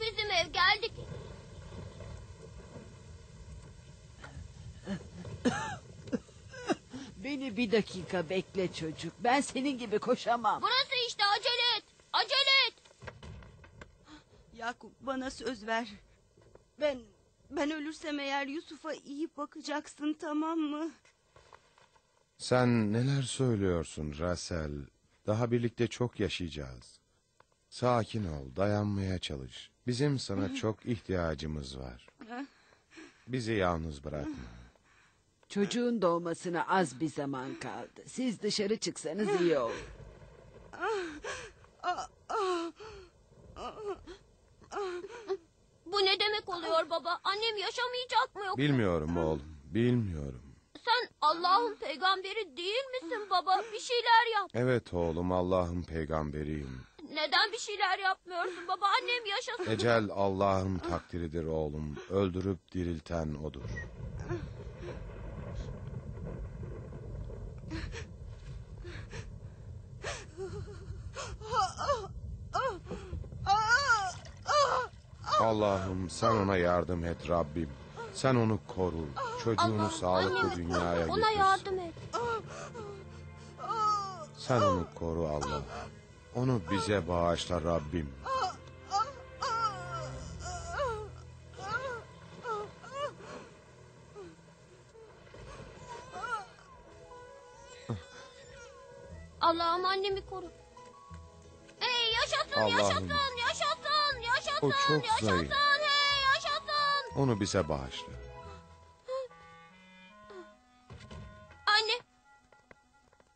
bizim ev geldik. Beni bir dakika bekle çocuk. Ben senin gibi koşamam. Burası işte acele et. Acele et. Yakup bana söz ver. Ben ben ölürsem eğer Yusuf'a iyi bakacaksın tamam mı? Sen neler söylüyorsun Rasel? Daha birlikte çok yaşayacağız. Sakin ol, dayanmaya çalış. Bizim sana çok ihtiyacımız var. Bizi yalnız bırakma. Çocuğun doğmasına az bir zaman kaldı. Siz dışarı çıksanız iyi olur. Bu ne demek oluyor baba? Annem yaşamayacak mı yok? Bilmiyorum oğlum, bilmiyorum. Sen Allah'ın peygamberi değil misin baba? Bir şeyler yap. Evet oğlum, Allah'ın peygamberiyim. Neden bir şeyler yapmıyorsun baba? Annem yaşasın. Ecel Allah'ın takdiridir oğlum. Öldürüp dirilten odur. Allah'ım sen ona yardım et Rabbim. Sen onu koru. Çocuğunu sağlıklı Annem, dünyaya ona getir. yardım et. Sen onu koru Allah. Onu bize bağışla Rabbim. Allah'ım annemi koru. Hey yaşasın Allah'ım. yaşasın yaşasın yaşasın O çok yaşasın zayıf. hey yaşasın. Onu bize bağışla. Anne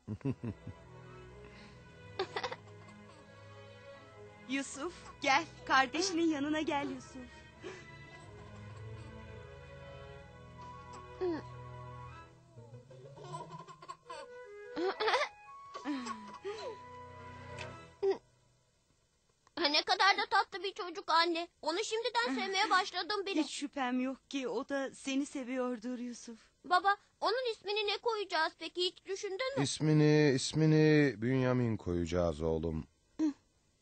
Yusuf gel kardeşinin yanına gel Yusuf. ne kadar da tatlı bir çocuk anne. Onu şimdiden sevmeye başladım bile. Hiç şüphem yok ki o da seni seviyordur Yusuf. Baba onun ismini ne koyacağız peki hiç düşündün mü? İsmini, ismini Bünyamin koyacağız oğlum.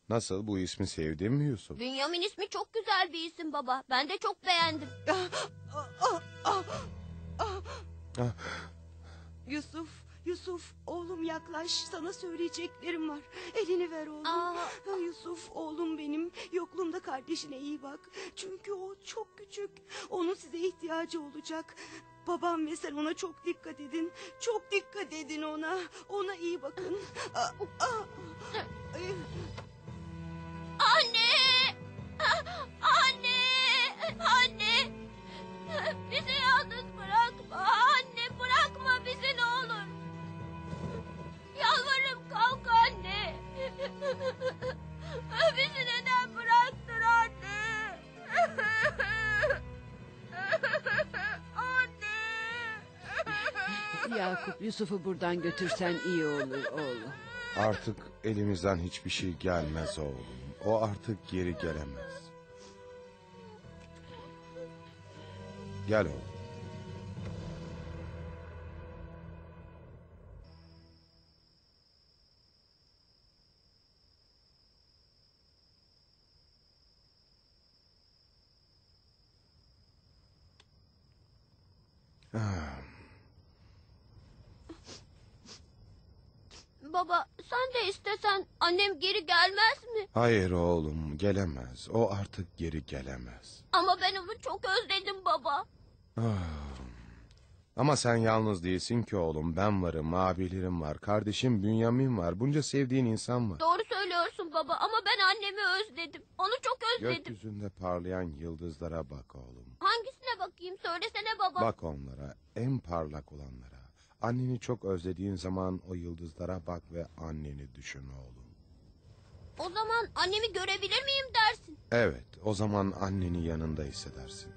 Nasıl bu ismi sevdin mi Yusuf? Bünyamin ismi çok güzel bir isim baba. Ben de çok beğendim. Yusuf, Yusuf oğlum yaklaş sana söyleyeceklerim var. Elini ver oğlum. Aa. Ha, Yusuf oğlum benim yokluğumda kardeşine iyi bak. Çünkü o çok küçük. Onun size ihtiyacı olacak. Babam ve sen ona çok dikkat edin. Çok dikkat edin ona. Ona iyi bakın. Aa, aa. Ay. Anne! Anne! Anne! Bizi yalnız bırakma. Anne bırakma bizi ne olur. Yalvarırım kalk anne. Bizi neden bıraktın anne? Anne! Yakup Yusuf'u buradan götürsen iyi olur oğlum. Artık elimizden hiçbir şey gelmez oğlum. O artık geri gelemez. Gel oğlum. Baba sen de istesen annem geri gelmez mi? Hayır oğlum gelemez. O artık geri gelemez. Ama ben onu çok özledim baba. Ah. Ama sen yalnız değilsin ki oğlum. Ben varım, abilerim var, kardeşim Bünyamin var. Bunca sevdiğin insan var. Doğru söylüyorsun baba ama ben annemi özledim. Onu çok özledim. Gökyüzünde parlayan yıldızlara bak oğlum. Hangisine bakayım söylesene baba. Bak onlara, en parlak olanlara. Anneni çok özlediğin zaman o yıldızlara bak ve anneni düşün oğlum. O zaman annemi görebilir miyim dersin. Evet, o zaman anneni yanında hissedersin.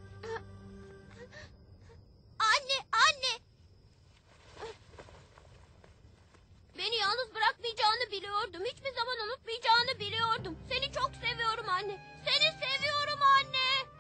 Anne anne. Beni yalnız bırakmayacağını biliyordum. Hiçbir zaman unutmayacağını biliyordum. Seni çok seviyorum anne. Seni seviyorum anne.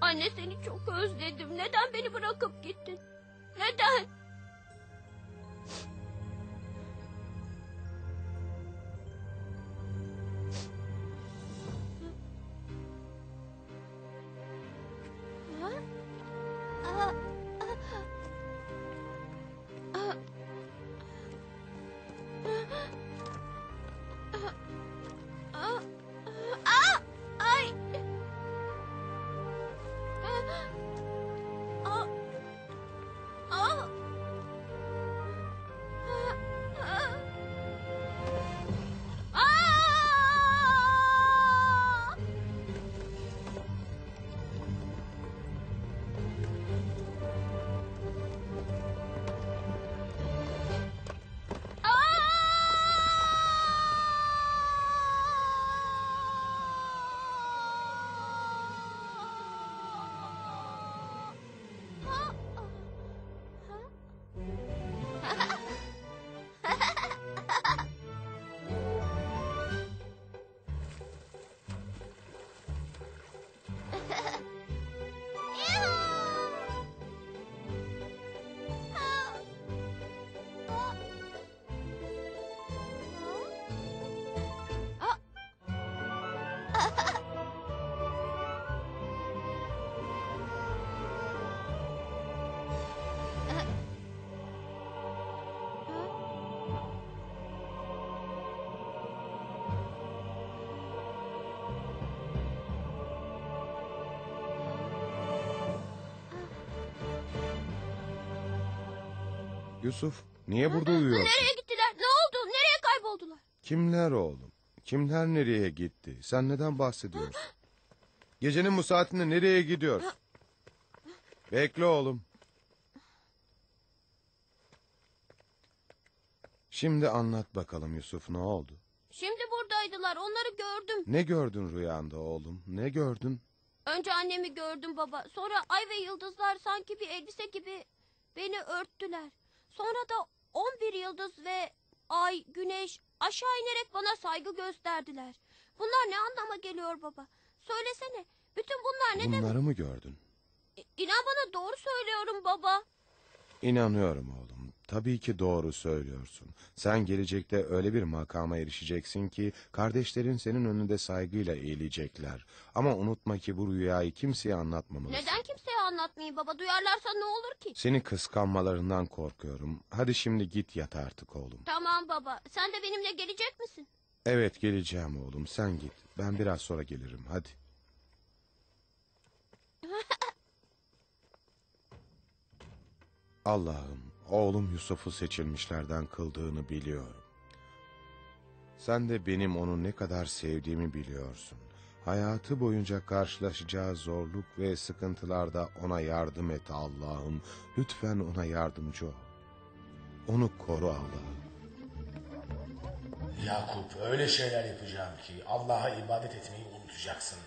Anne seni çok özledim. Neden beni bırakıp gittin? Neden? Yusuf niye burada uyuyorsun? Nereye gittiler? Ne oldu? Nereye kayboldular? Kimler oğlum? Kimler nereye gitti? Sen neden bahsediyorsun? Gecenin bu saatinde nereye gidiyorsun? Bekle oğlum. Şimdi anlat bakalım Yusuf ne oldu? Şimdi buradaydılar. Onları gördüm. Ne gördün rüyanda oğlum? Ne gördün? Önce annemi gördüm baba. Sonra ay ve yıldızlar sanki bir elbise gibi beni örttüler. Sonra da 11 yıldız ve ay, güneş aşağı inerek bana saygı gösterdiler. Bunlar ne anlama geliyor baba? Söylesene. Bütün bunlar ne demek? Bunları mı gördün? İnan bana doğru söylüyorum baba. İnanıyorum oğlum. Tabii ki doğru söylüyorsun. Sen gelecekte öyle bir makama erişeceksin ki kardeşlerin senin önünde saygıyla eğilecekler. Ama unutma ki bu rüyayı kimseye anlatmamalısın. Neden kimseye anlatmayayım baba? Duyarlarsa ne olur ki? Seni kıskanmalarından korkuyorum. Hadi şimdi git yat artık oğlum. Tamam baba. Sen de benimle gelecek misin? Evet geleceğim oğlum sen git. Ben biraz sonra gelirim hadi. Allah'ım oğlum Yusuf'u seçilmişlerden kıldığını biliyorum. Sen de benim onu ne kadar sevdiğimi biliyorsun. Hayatı boyunca karşılaşacağı zorluk ve sıkıntılarda ona yardım et Allah'ım. Lütfen ona yardımcı ol. Onu koru Allah'ım. Yakup öyle şeyler yapacağım ki Allah'a ibadet etmeyi unutacaksın.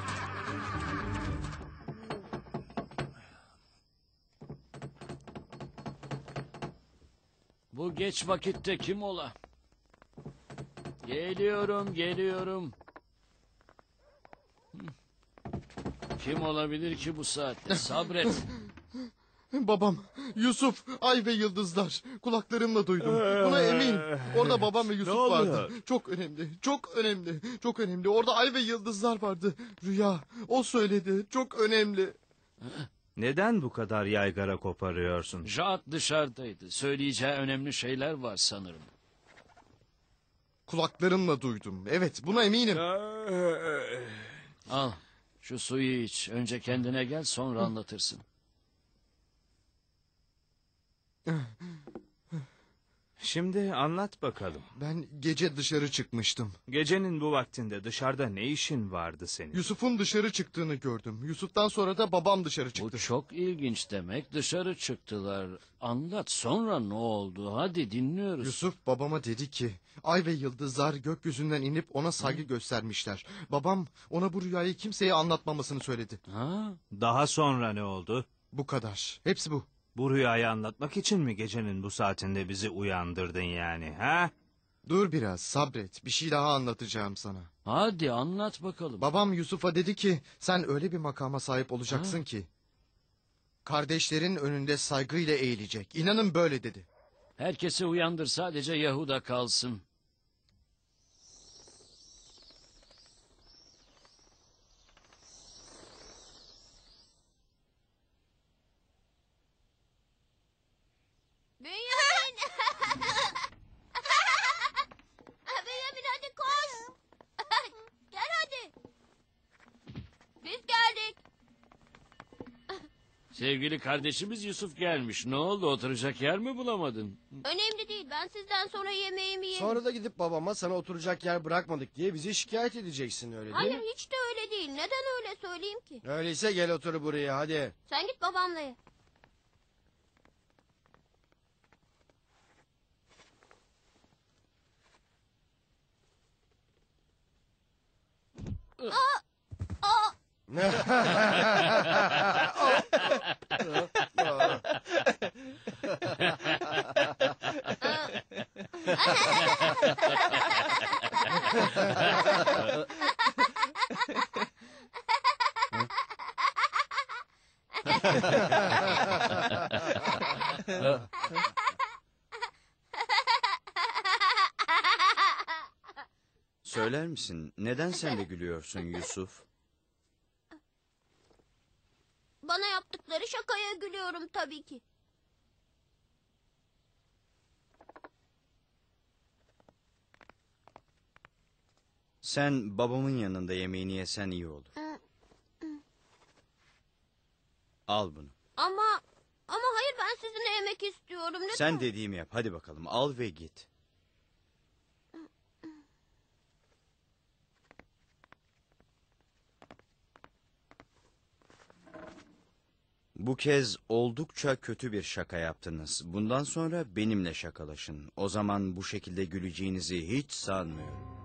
Bu geç vakitte kim ola? Geliyorum, geliyorum. Kim olabilir ki bu saatte? Sabret. Babam, Yusuf, ay ve yıldızlar. Kulaklarımla duydum. Buna eminim. Orada babam ve Yusuf vardı. Çok önemli, çok önemli, çok önemli. Orada ay ve yıldızlar vardı. Rüya, o söyledi. Çok önemli. Neden bu kadar yaygara koparıyorsun? Rahat dışarıdaydı. Söyleyeceği önemli şeyler var sanırım. Kulaklarımla duydum. Evet, buna eminim. Al, şu suyu iç. Önce kendine gel, sonra anlatırsın. Şimdi anlat bakalım. Ben gece dışarı çıkmıştım. Gecenin bu vaktinde dışarıda ne işin vardı senin? Yusuf'un dışarı çıktığını gördüm. Yusuf'tan sonra da babam dışarı Bu çıktı. çok ilginç demek. Dışarı çıktılar. Anlat, sonra ne oldu? Hadi dinliyoruz. Yusuf babama dedi ki ay ve yıldızlar gökyüzünden inip ona saygı göstermişler. Babam ona bu rüyayı kimseye anlatmamasını söyledi. Ha? Daha sonra ne oldu? Bu kadar. Hepsi bu. Bu rüyayı anlatmak için mi gecenin bu saatinde bizi uyandırdın yani ha? Dur biraz sabret. Bir şey daha anlatacağım sana. Hadi anlat bakalım. Babam Yusuf'a dedi ki sen öyle bir makama sahip olacaksın ki. Kardeşlerin önünde saygıyla eğilecek. İnanın böyle dedi. Herkesi uyandır sadece Yahuda kalsın. Bünyamin. Bünyamin hadi koş. Gel hadi. Biz geldik. Sevgili kardeşimiz Yusuf gelmiş. Ne oldu oturacak yer mi bulamadın? Önemli değil. Ben sizden sonra yemeğimi yerim. Sonra da gidip babama sana oturacak yer bırakmadık diye bizi şikayet edeceksin öyle değil Hayır mi? hiç de öyle değil. Neden öyle söyleyeyim ki? Öyleyse gel otur buraya hadi. Sen git babamla ye. Aa, aa, Söyler misin neden sen de gülüyorsun Yusuf? Bana yaptıkları şakaya gülüyorum tabii ki. Sen babamın yanında yemeğini yesen iyi olur. Al bunu. Ama ama hayır ben sizinle yemek istiyorum. Lütfen. Sen dediğimi yap hadi bakalım al ve git. Bu kez oldukça kötü bir şaka yaptınız. Bundan sonra benimle şakalaşın. O zaman bu şekilde güleceğinizi hiç sanmıyorum.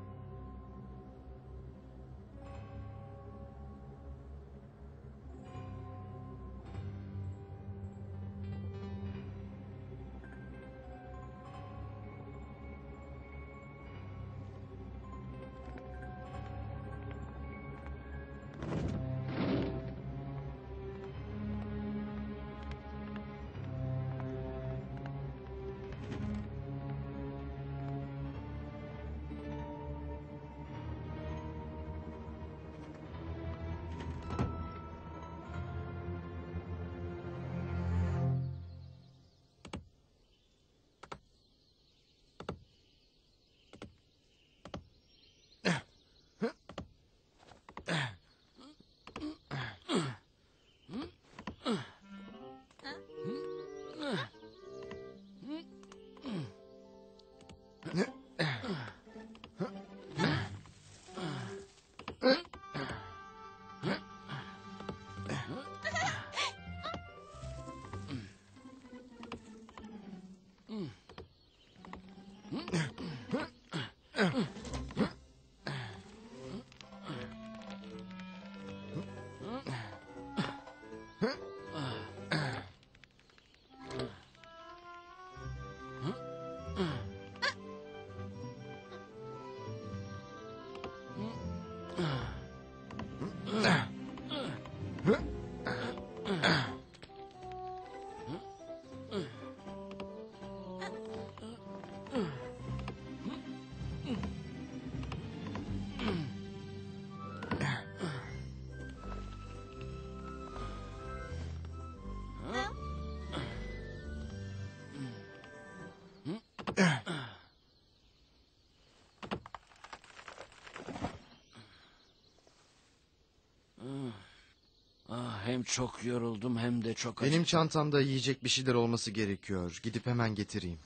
Hem çok yoruldum hem de çok acı. Benim çantamda yiyecek bir şeyler olması gerekiyor. Gidip hemen getireyim.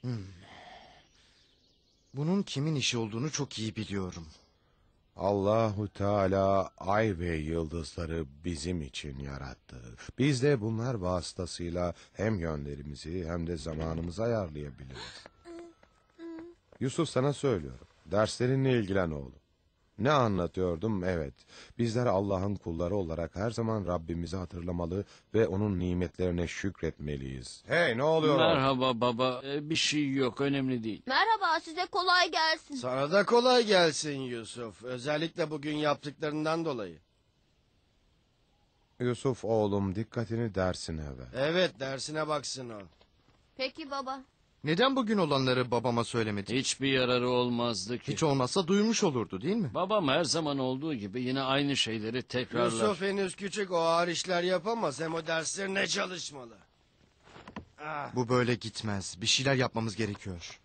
Hmm. Bunun kimin işi olduğunu çok iyi biliyorum. Allahu Teala ay ve yıldızları bizim için yarattı. Biz de bunlar vasıtasıyla hem yönlerimizi hem de zamanımızı ayarlayabiliriz. Yusuf sana söylüyorum. Derslerinle ilgilen oğlum. Ne anlatıyordum? Evet. Bizler Allah'ın kulları olarak her zaman Rabbimizi hatırlamalı ve onun nimetlerine şükretmeliyiz. Hey ne oluyor? Merhaba baba. Ee, bir şey yok önemli değil. Merhaba size kolay gelsin. Sana da kolay gelsin Yusuf. Özellikle bugün yaptıklarından dolayı. Yusuf oğlum dikkatini dersine ver. Evet dersine baksın o. Peki baba. Neden bugün olanları babama söylemedin? Hiçbir yararı olmazdı ki. Hiç olmazsa duymuş olurdu değil mi? Babam her zaman olduğu gibi yine aynı şeyleri tekrarlar. Yusuf henüz küçük o ağır işler yapamaz. Hem o derslerine çalışmalı. Ah. Bu böyle gitmez. Bir şeyler yapmamız gerekiyor.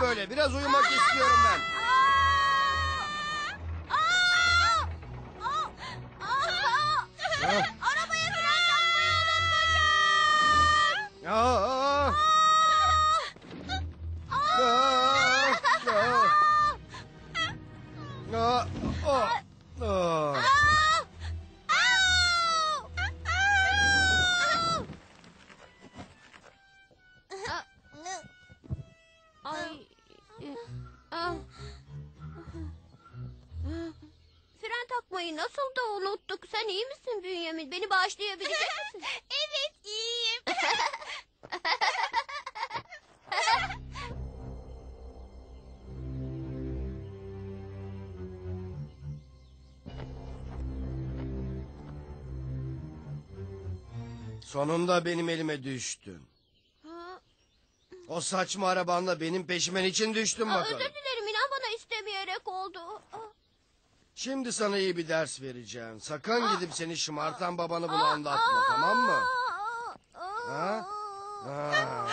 Böyle? Biraz uyumak istiyorum ben. Sonunda benim elime düştün. O saçma arabanla benim peşime için düştün Aa, bakalım. özür dilerim inan bana istemeyerek oldu. Aa, Şimdi sana iyi bir ders vereceğim. Sakın gidip seni şımartan babanı bunu anlatma tamam mı? aa, aa, Ha? aa, Ha.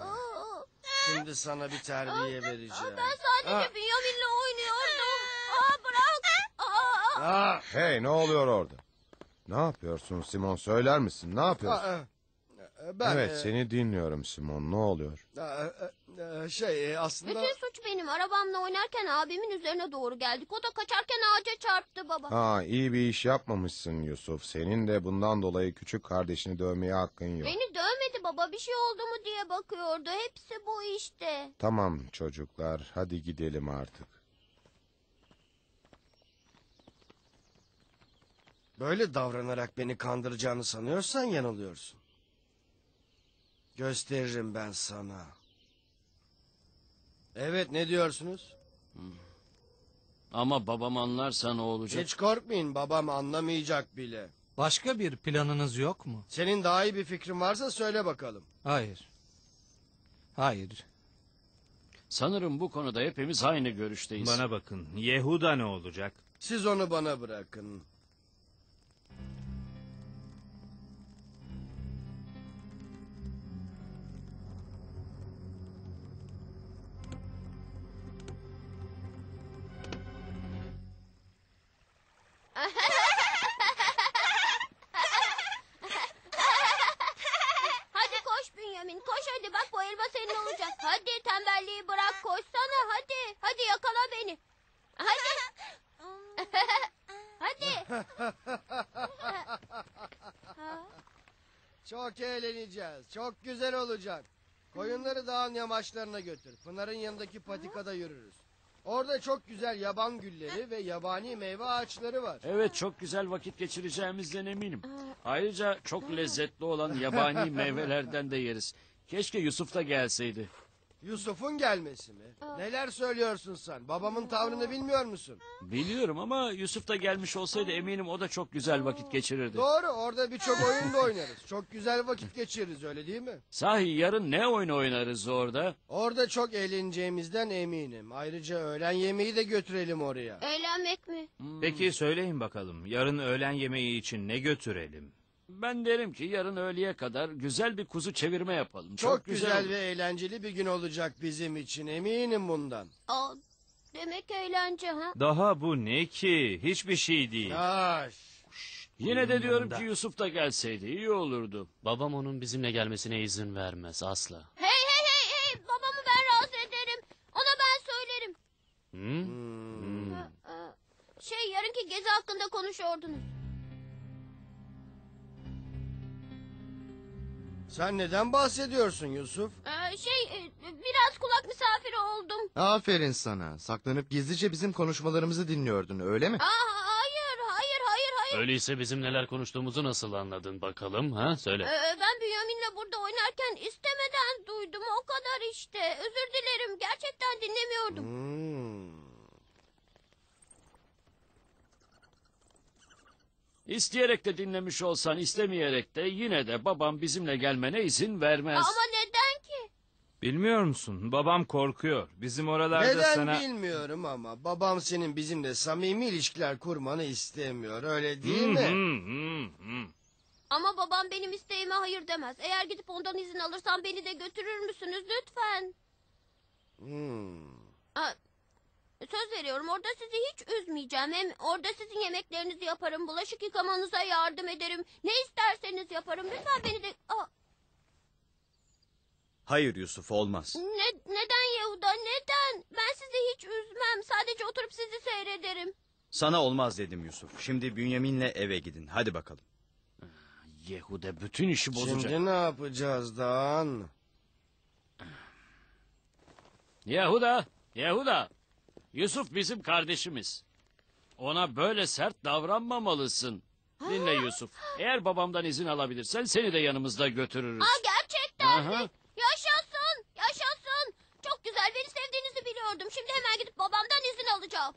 aa. Şimdi sana bir terbiye vereceğim. Ben sadece Ha. Bünyamin'le oynuyordum. Aa, bırak. Aa, Ha. Hey ne oluyor orada? Ne yapıyorsun Simon söyler misin? Ne yapıyorsun? Aa, Ben evet e, seni dinliyorum Simon ne oluyor? e, e, e, şey e, aslında Bütün suç benim. Arabamla oynarken abimin üzerine doğru geldik. O da kaçarken ağaca çarptı baba. Ha iyi bir iş yapmamışsın Yusuf. Senin de bundan dolayı küçük kardeşini dövmeye hakkın yok. Beni dövmedi baba. Bir şey oldu mu diye bakıyordu. Hepsi bu işte. Tamam çocuklar hadi gidelim artık. Böyle davranarak beni kandıracağını sanıyorsan yanılıyorsun. Gösteririm ben sana. Evet ne diyorsunuz? Ama babam anlarsa ne olacak? Hiç korkmayın babam anlamayacak bile. Başka bir planınız yok mu? Senin daha iyi bir fikrin varsa söyle bakalım. Hayır. Hayır. Sanırım bu konuda hepimiz aynı görüşteyiz. Bana bakın. Yehuda ne olacak? Siz onu bana bırakın. Çok eğleneceğiz. Çok güzel olacak. Koyunları dağın yamaçlarına götür. Pınar'ın yanındaki patikada yürürüz. Orada çok güzel yaban gülleri ve yabani meyve ağaçları var. Evet çok güzel vakit geçireceğimizden eminim. Ayrıca çok lezzetli olan yabani meyvelerden de yeriz. Keşke Yusuf da gelseydi. Yusuf'un gelmesi mi? Neler söylüyorsun sen? Babamın tavrını bilmiyor musun? Biliyorum ama Yusuf da gelmiş olsaydı eminim o da çok güzel vakit geçirirdi. Doğru orada birçok oyun da oynarız. Çok güzel vakit geçiririz öyle değil mi? Sahi yarın ne oyun oynarız orada? Orada çok eğleneceğimizden eminim. Ayrıca öğlen yemeği de götürelim oraya. Eğlenmek mi? Peki söyleyin bakalım. Yarın öğlen yemeği için ne götürelim? Ben derim ki yarın öğleye kadar güzel bir kuzu çevirme yapalım. Çok, güzel, olur. ve eğlenceli bir gün olacak bizim için eminim bundan. Aa, Demek eğlence ha? Daha bu ne ki? Hiçbir şey değil. Taş. Yine de diyorum ki Yusuf da gelseydi iyi olurdu. Babam onun bizimle gelmesine izin vermez asla. Hey hey hey hey babamı ben rahatsız ederim. Ona ben söylerim. Hı? Hmm. Aa, Şey yarınki gezi hakkında konuşuyordunuz. Sen neden bahsediyorsun Yusuf? Ee, şey e, biraz kulak misafiri oldum. Aferin sana. Saklanıp gizlice bizim konuşmalarımızı dinliyordun öyle mi? Aa, hayır hayır hayır hayır. Öyleyse bizim neler konuştuğumuzu nasıl anladın bakalım ha? Söyle. Ee, ben Bünyamin'le burada oynarken istemeden duydum o kadar işte. Özür dilerim gerçekten dinlemiyordum. Hmm. İsteyerek de dinlemiş olsan istemeyerek de yine de babam bizimle gelmene izin vermez. Ama neden ki? Bilmiyor musun? Babam korkuyor. Bizim oralarda Neden sana... bilmiyorum ama babam senin bizimle samimi ilişkiler kurmanı istemiyor öyle değil Hı, mi? hı, hı, hı. Ama babam benim isteğime hayır demez. Eğer gidip ondan izin alırsam beni de götürür müsünüz lütfen? Hmm. Aa, söz veriyorum orada sizi hiç üzmeyeceğim. Hem orada sizin yemeklerinizi yaparım. Bulaşık yıkamanıza yardım ederim. Ne isterseniz yaparım. Lütfen beni de... Aa, Hayır Yusuf olmaz. ne, neden Yehuda neden? Ben sizi hiç üzmem. Sadece oturup sizi seyrederim. Sana olmaz dedim Yusuf. Şimdi Bünyamin'le eve gidin. Hadi bakalım. Yehuda bütün işi bozacak. Şimdi ne yapacağız Dan? Yehuda, Yehuda. Yusuf bizim kardeşimiz. Ona böyle sert davranmamalısın. Dinle Yusuf. Eğer babamdan izin alabilirsen seni de yanımızda götürürüz. Aa, gerçekten mi? Aha. Yaşasın, yaşasın. Çok güzel, beni sevdiğinizi biliyordum. Şimdi hemen gidip babamdan izin alacağım.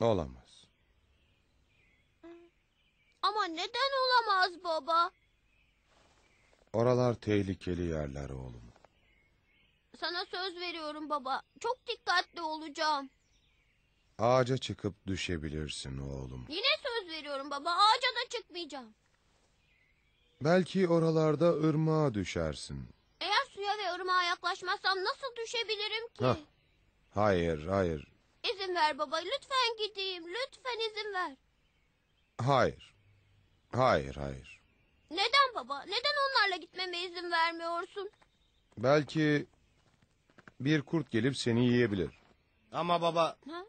Olamaz. Ama neden olamaz baba? Oralar tehlikeli yerler oğlum. Sana söz veriyorum baba. Çok dikkatli olacağım. Ağaca çıkıp düşebilirsin oğlum. Yine söz veriyorum baba. Ağaca da çıkmayacağım. Belki oralarda ırmağa düşersin. Eğer suya ve ırmağa yaklaşmazsam nasıl düşebilirim ki? Hah. Hayır, hayır, İzin ver baba. Lütfen gideyim. Lütfen izin ver. hayır. Hayır, hayır. Neden baba? Neden onlarla gitmeme izin vermiyorsun? Belki bir kurt gelip seni yiyebilir. Ama baba Ha?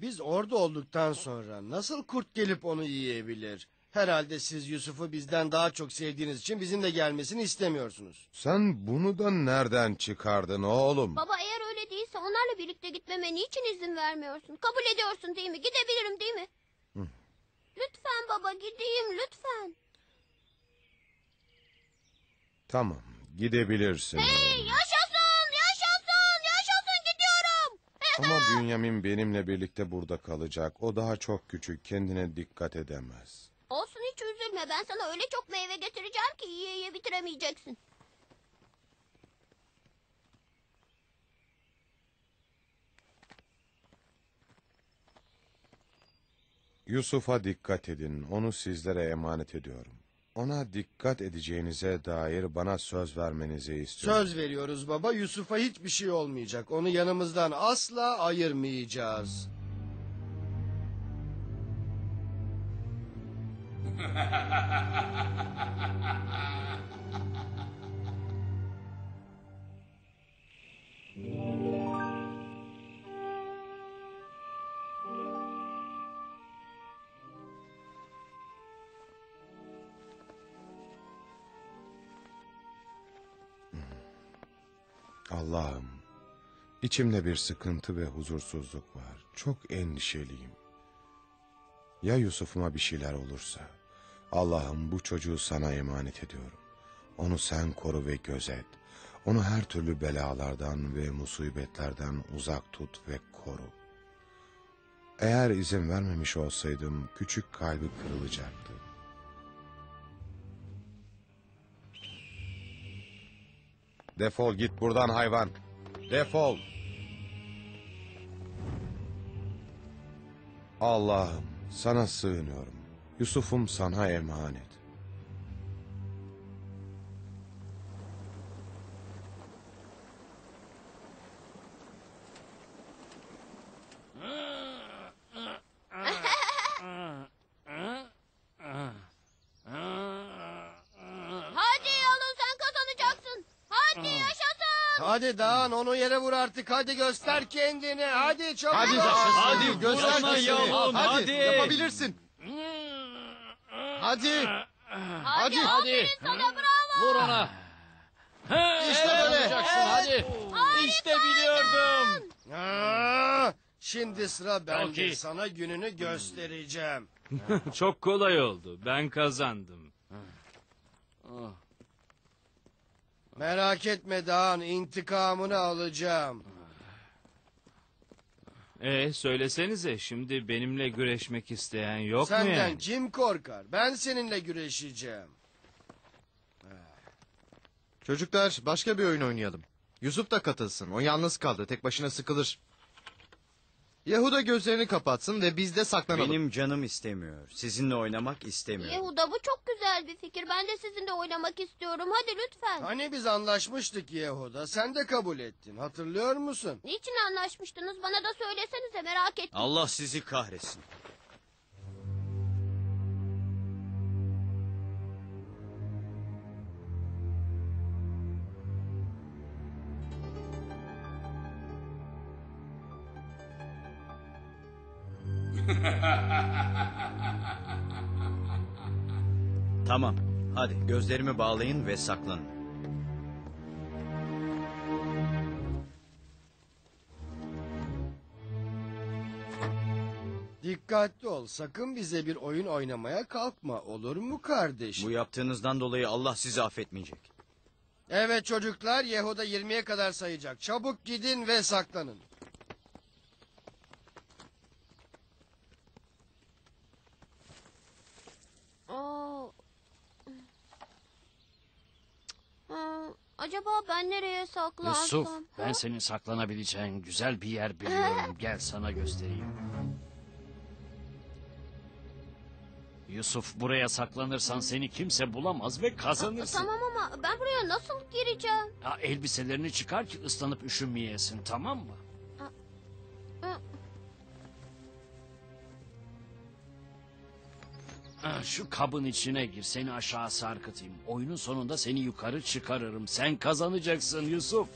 biz orada olduktan sonra nasıl kurt gelip onu yiyebilir? Herhalde siz Yusuf'u bizden daha çok sevdiğiniz için bizimle gelmesini istemiyorsunuz. Sen bunu da nereden çıkardın oğlum? Baba eğer öyle değilse onlarla birlikte gitmeme niçin izin vermiyorsun? Kabul ediyorsun değil mi? Gidebilirim değil mi? Hı. Lütfen baba gideyim lütfen. Tamam, gidebilirsin. Hey yaşasın yaşasın yaşasın gidiyorum. Ama Bünyamin benimle birlikte burada kalacak. O daha çok küçük, kendine dikkat edemez. Üzülme ben sana öyle çok meyve getireceğim ki yiye yiye bitiremeyeceksin. Yusuf'a dikkat edin, onu sizlere emanet ediyorum. Ona dikkat edeceğinize dair bana söz vermenizi istiyorum. Söz veriyoruz baba Yusuf'a hiçbir şey olmayacak. Onu yanımızdan asla ayırmayacağız. Allah'ım, içimde bir sıkıntı ve huzursuzluk var. Çok endişeliyim. Ya Yusuf'uma bir şeyler olursa? Allah'ım bu çocuğu sana emanet ediyorum. Onu sen koru ve gözet. Onu her türlü belalardan ve musibetlerden uzak tut ve koru. Eğer izin vermemiş olsaydım küçük kalbi kırılacaktı. Defol git buradan hayvan. Defol. Allah'ım sana sığınıyorum. Yusuf'um sana emanet. Hadi yalın sen kazanacaksın. Hadi yaşasın. Hadi Dağın onu yere vur artık. Hadi göster kendini. Hadi çabuk. Hadi. Dağın, hadi, göster vur ona kendini. yavrum, hadi. Yapabilirsin. Hadi. Hadi, Hadi. aferin sana bravo. Vur ona. İşte böyle. Yapacaksın, hadi. İşte biliyordum. Aa, şimdi sıra bende. Çok iyi. Sana gününü göstereceğim. Çok kolay oldu. Ben kazandım. Merak etme Dağın intikamını alacağım. E söylesenize şimdi benimle güreşmek isteyen yok mu Senden yani? kim korkar? Ben seninle güreşeceğim. Çocuklar başka bir oyun oynayalım. Yusuf da katılsın. O yalnız kaldı. Tek başına sıkılır. Yahuda gözlerini kapatsın ve biz de saklanalım. Benim canım istemiyor. Sizinle oynamak istemiyorum. Yehuda bu çok güzel bir fikir. Ben de sizinle oynamak istiyorum. Hadi lütfen. Hani biz anlaşmıştık Yehuda. Sen de kabul ettin. Hatırlıyor musun? Niçin anlaşmıştınız? Bana da söylesenize merak ettim. Allah sizi kahretsin. tamam. Hadi gözlerimi bağlayın ve saklanın. Dikkatli ol. Sakın bize bir oyun oynamaya kalkma. Olur mu kardeşim? Bu yaptığınızdan dolayı Allah sizi affetmeyecek. Evet çocuklar Yehuda 20'ye kadar sayacak. Çabuk gidin ve saklanın. Aa. Aa, acaba ben nereye saklansam? Yusuf Ha? ben senin saklanabileceğin güzel bir yer biliyorum. Gel sana göstereyim. Yusuf buraya saklanırsan seni kimse bulamaz ve kazanırsın. Tamam ama ben buraya nasıl gireceğim? Ha, elbiselerini çıkar ki ıslanıp üşünmeyesin tamam mı? Hı. Ha, Şu kabın içine gir seni aşağı sarkıtayım. Oyunun sonunda seni yukarı çıkarırım. Sen kazanacaksın Yusuf.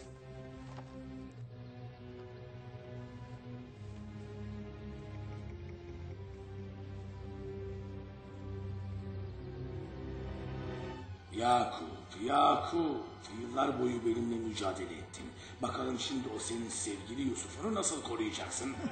Yakup, Yakup. Yıllar boyu benimle mücadele ettin. Bakalım şimdi o senin sevgili Yusuf'unu nasıl koruyacaksın?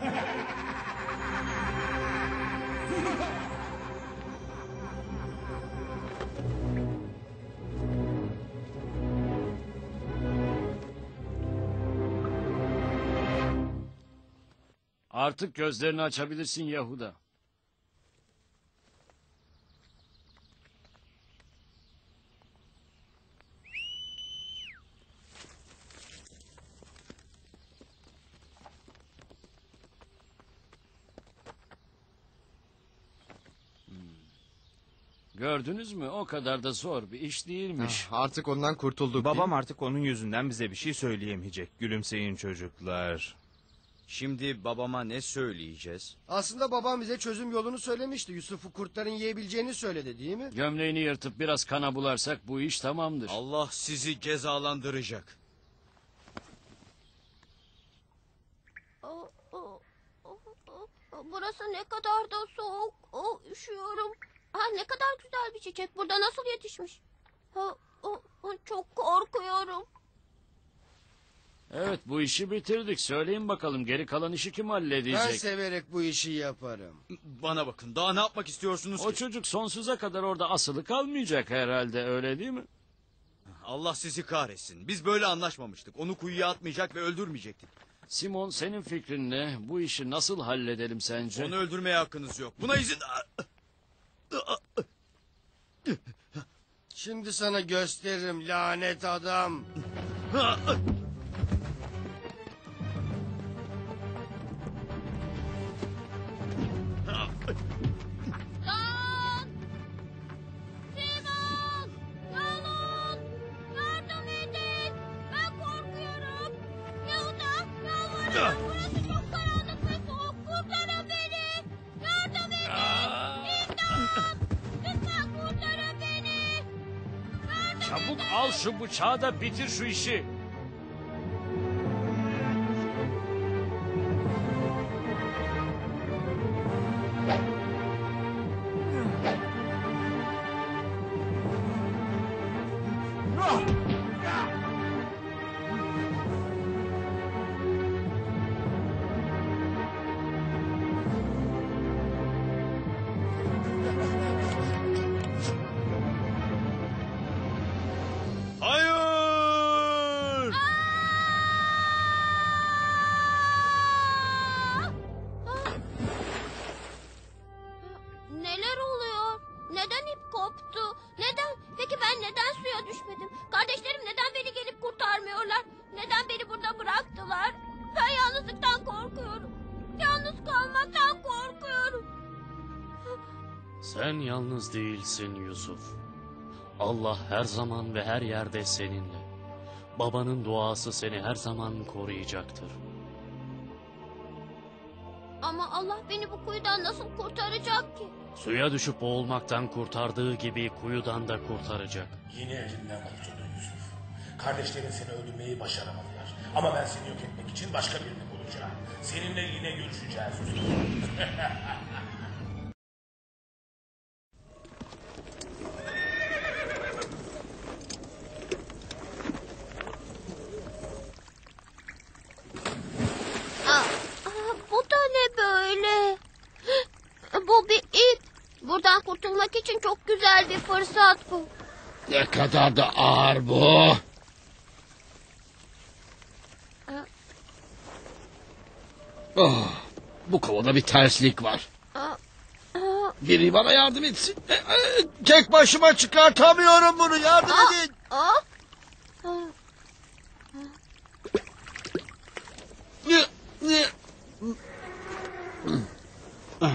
Artık gözlerini açabilirsin Yahuda. Hmm. Gördünüz mü? O kadar da zor bir iş değilmiş. Ah, artık ondan kurtulduk. Babam artık onun yüzünden bize bir şey söyleyemeyecek. Gülümseyin çocuklar. Şimdi babama ne söyleyeceğiz? Aslında babam bize çözüm yolunu söylemişti. Yusuf'u kurtların yiyebileceğini söyledi değil mi? Gömleğini yırtıp biraz kana bularsak bu iş tamamdır. Allah sizi cezalandıracak. Aa, aa, aa, aa, Burası ne kadar da soğuk. Aa, üşüyorum. Ha, ne kadar güzel bir çiçek. Burada nasıl yetişmiş? Ha, aa, aa, çok korkuyorum. Evet bu işi bitirdik. Söyleyin bakalım geri kalan işi kim Ben halledecek? severek bu işi yaparım. Bana bakın daha ne yapmak istiyorsunuz O ki? çocuk sonsuza kadar orada asılı kalmayacak herhalde öyle değil mi? Allah sizi kahretsin. Biz böyle anlaşmamıştık. Onu kuyuya atmayacak ve öldürmeyecektik. Simon senin fikrin ne? Bu işi nasıl halledelim sence? Onu öldürmeye hakkınız yok. Buna izin... Şimdi sana gösteririm lanet adam. al şu bıçağı da bitir şu işi. Yalnız değilsin Yusuf. Allah her zaman ve her yerde seninle. Babanın duası seni her zaman koruyacaktır. Ama Allah beni bu kuyudan nasıl kurtaracak ki? Suya düşüp boğulmaktan kurtardığı gibi kuyudan da kurtaracak. Yine elinden kurtuldun Yusuf. Kardeşlerin seni öldürmeyi başaramadılar. Ama ben seni yok etmek için başka birini bulacağım. Seninle yine görüşeceğiz Yusuf. Aa, aa, bu da ne böyle? Bu bir ip. Buradan kurtulmak için çok güzel bir fırsat bu. Ne kadar da ağır bu. Oh, bu kovada bir terslik var. Biri bana yardım etsin. E, e, Tek başıma çıkartamıyorum bunu. Yardım edin. aa. Aa. Ne- ne- Aa,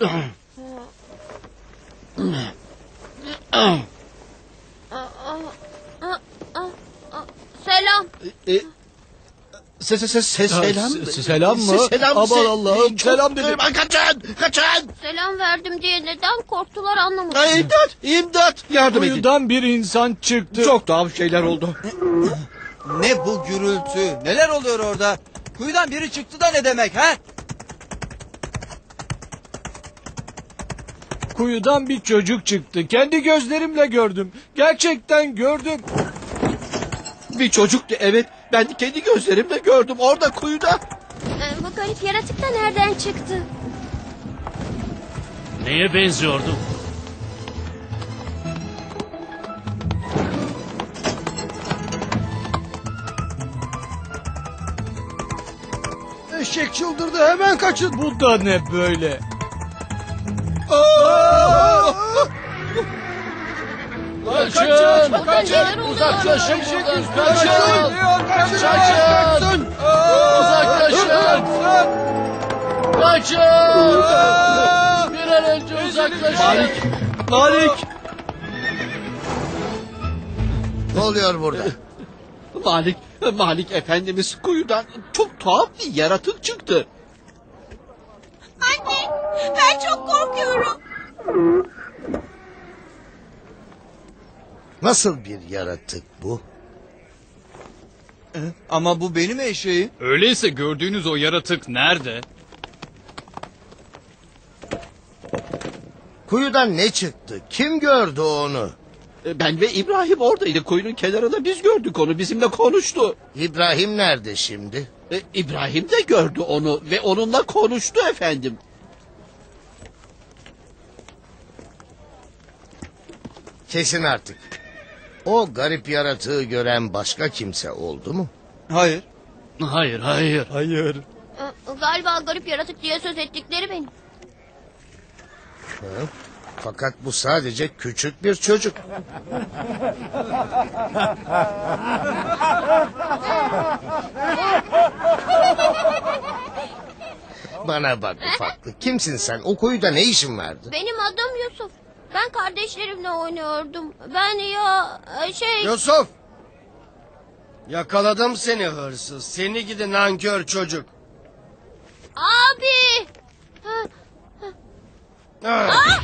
aa, aa, aa, aa. Selam. E, Ses ses ses ses Ha, selam. se- se- selam mı? Se- Selam. Aman se- Allah'ım, Çok- selam dedim. Aman Kaçın kaçın. Selam verdim diye neden korktular anlamadım. Ay, İmdat imdat yardım edin. Kuyudan bir insan çıktı. Çok tuhaf şeyler oldu. Ne bu gürültü? Neler oluyor orada? Kuyudan biri çıktı da ne demek ha? Kuyudan bir çocuk çıktı. Kendi gözlerimle gördüm. Gerçekten gördüm. Bir çocuktu evet. Ben de kendi gözlerimle gördüm orada kuyuda. Ee, bu garip yaratık da nereden çıktı? Neye benziyordu? Eşek çıldırdı hemen kaçın. Bu da ne böyle? Kaçın. Oluyor? Uzaklaşın buradan. Kaçın. Kaçın. Uzaklaşın. Kaçın. Bir an önce uzaklaşın. Malik. Malik. Ne oluyor burada? Malik, Malik efendimiz kuyudan çok tuhaf bir yaratık çıktı. Anne ben çok korkuyorum. Nasıl bir yaratık bu? Ama bu benim eşeğim. Öyleyse gördüğünüz o yaratık nerede? Kuyudan ne çıktı? Kim gördü onu? Ben ve İbrahim oradaydı. Kuyunun kenarında biz gördük onu. Bizimle konuştu. İbrahim nerede şimdi? E, İbrahim de gördü onu ve onunla konuştu efendim. Kesin artık. O garip yaratığı gören başka kimse oldu mu? Hayır. Hayır, hayır. Hayır. Ee, Galiba garip yaratık diye söz ettikleri benim. Hı? Fakat bu sadece küçük bir çocuk. Bana bak ufaklık. Kimsin sen? O kuyuda ne işin vardı? Benim adım Yusuf. Ben kardeşlerimle oynuyordum. Ben ya şey... Yusuf! Yakaladım seni hırsız. Seni gidi nankör çocuk. Abi! Ah!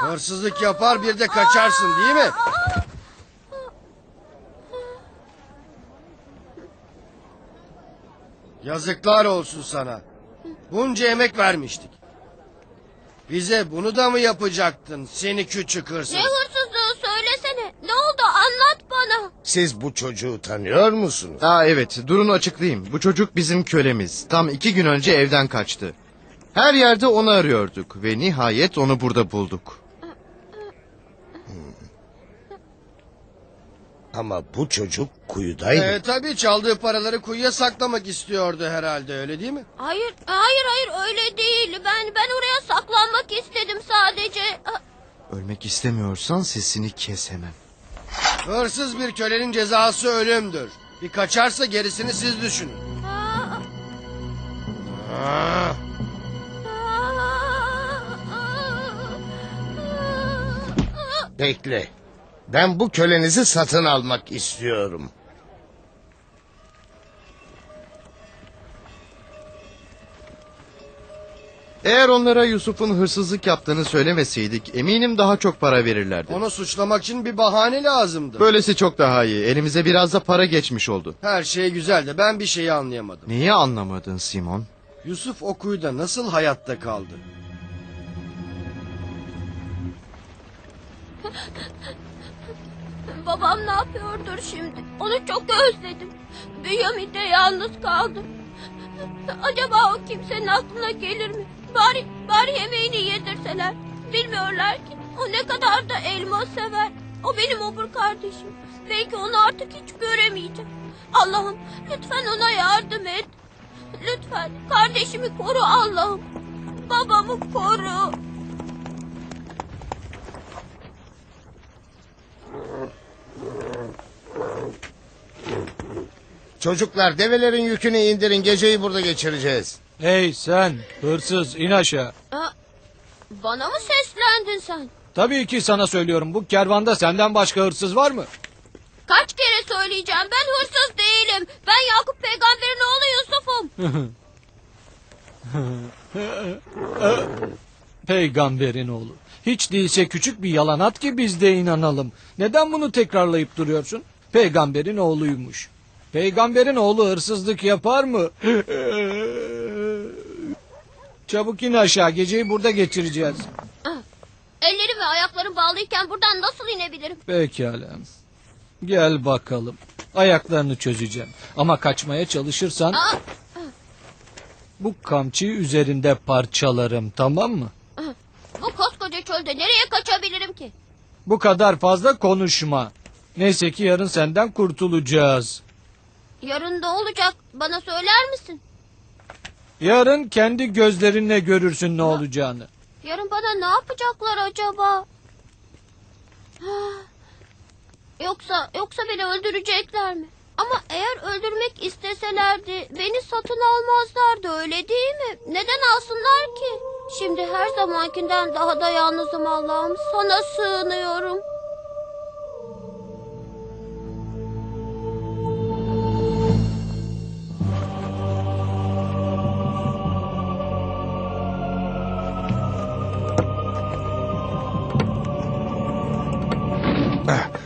Hırsızlık yapar bir de kaçarsın değil mi? Yazıklar olsun sana. Bunca emek vermiştik. Bize bunu da mı yapacaktın seni küçük hırsız? ne hırsızlığı söylesene. Ne oldu anlat bana. Siz bu çocuğu tanıyor musunuz? Aa evet durun açıklayayım. Bu çocuk bizim kölemiz. Tam iki gün önce evden kaçtı. Her yerde onu arıyorduk ve nihayet onu burada bulduk. Ama bu çocuk kuyudaydı. Ee, tabii çaldığı paraları kuyuya saklamak istiyordu herhalde öyle değil mi? Hayır, hayır, hayır öyle değil. Ben ben oraya saklanmak istedim sadece. Ölmek istemiyorsan sesini kes hemen. Hırsız bir kölenin cezası ölümdür. Bir kaçarsa gerisini siz düşünün. Bekle. Ben bu kölenizi satın almak istiyorum. Eğer onlara Yusuf'un hırsızlık yaptığını söylemeseydik eminim daha çok para verirlerdi. Onu suçlamak için bir bahane lazımdı. Böylesi çok daha iyi. Elimize biraz da para geçmiş oldu. Her şey güzel de ben bir şeyi anlayamadım. Neyi anlamadın Simon? Yusuf o kuyuda nasıl hayatta kaldı? Babam ne yapıyordur şimdi? Onu çok özledim. Bünyamin'de yalnız kaldım. Acaba o kimsenin aklına gelir mi? Bari, bari yemeğini yedirseler. Bilmiyorlar ki o ne kadar da elma sever. O benim obur kardeşim. Belki onu artık hiç göremeyeceğim. Allah'ım lütfen ona yardım et. Lütfen kardeşimi koru Allah'ım. Babamı koru. Çocuklar develerin yükünü indirin. Geceyi burada geçireceğiz. Hey sen hırsız in aşağı. Aa, Bana mı seslendin sen? Tabii ki sana söylüyorum bu kervanda senden başka hırsız var mı? Kaç kere söyleyeceğim ben hırsız değilim. Ben Yakup peygamberin oğlu Yusuf'um. Peygamberin oğlu. Hiç değilse küçük bir yalan at ki biz de inanalım. Neden bunu tekrarlayıp duruyorsun? Peygamberin oğluymuş. Peygamberin oğlu hırsızlık yapar mı? Çabuk in aşağı geceyi burada geçireceğiz. Ellerim ve ayaklarım bağlıyken buradan nasıl inebilirim? Pekala. Gel bakalım. Ayaklarını çözeceğim. Ama kaçmaya çalışırsan Aa, bu kamçıyı üzerinde parçalarım tamam mı? Bu koskoca çölde nereye kaçabilirim ki? Bu kadar fazla konuşma. Neyse ki yarın senden kurtulacağız. Yarın ne olacak bana söyler misin? Yarın kendi gözlerinle görürsün ne olacağını. Yarın bana ne yapacaklar acaba? Yoksa yoksa beni öldürecekler mi? Ama eğer öldürmek isteselerdi beni satın almazlardı öyle değil mi? Neden alsınlar ki? Şimdi her zamankinden daha da yalnızım Allah'ım. Sana sığınıyorum.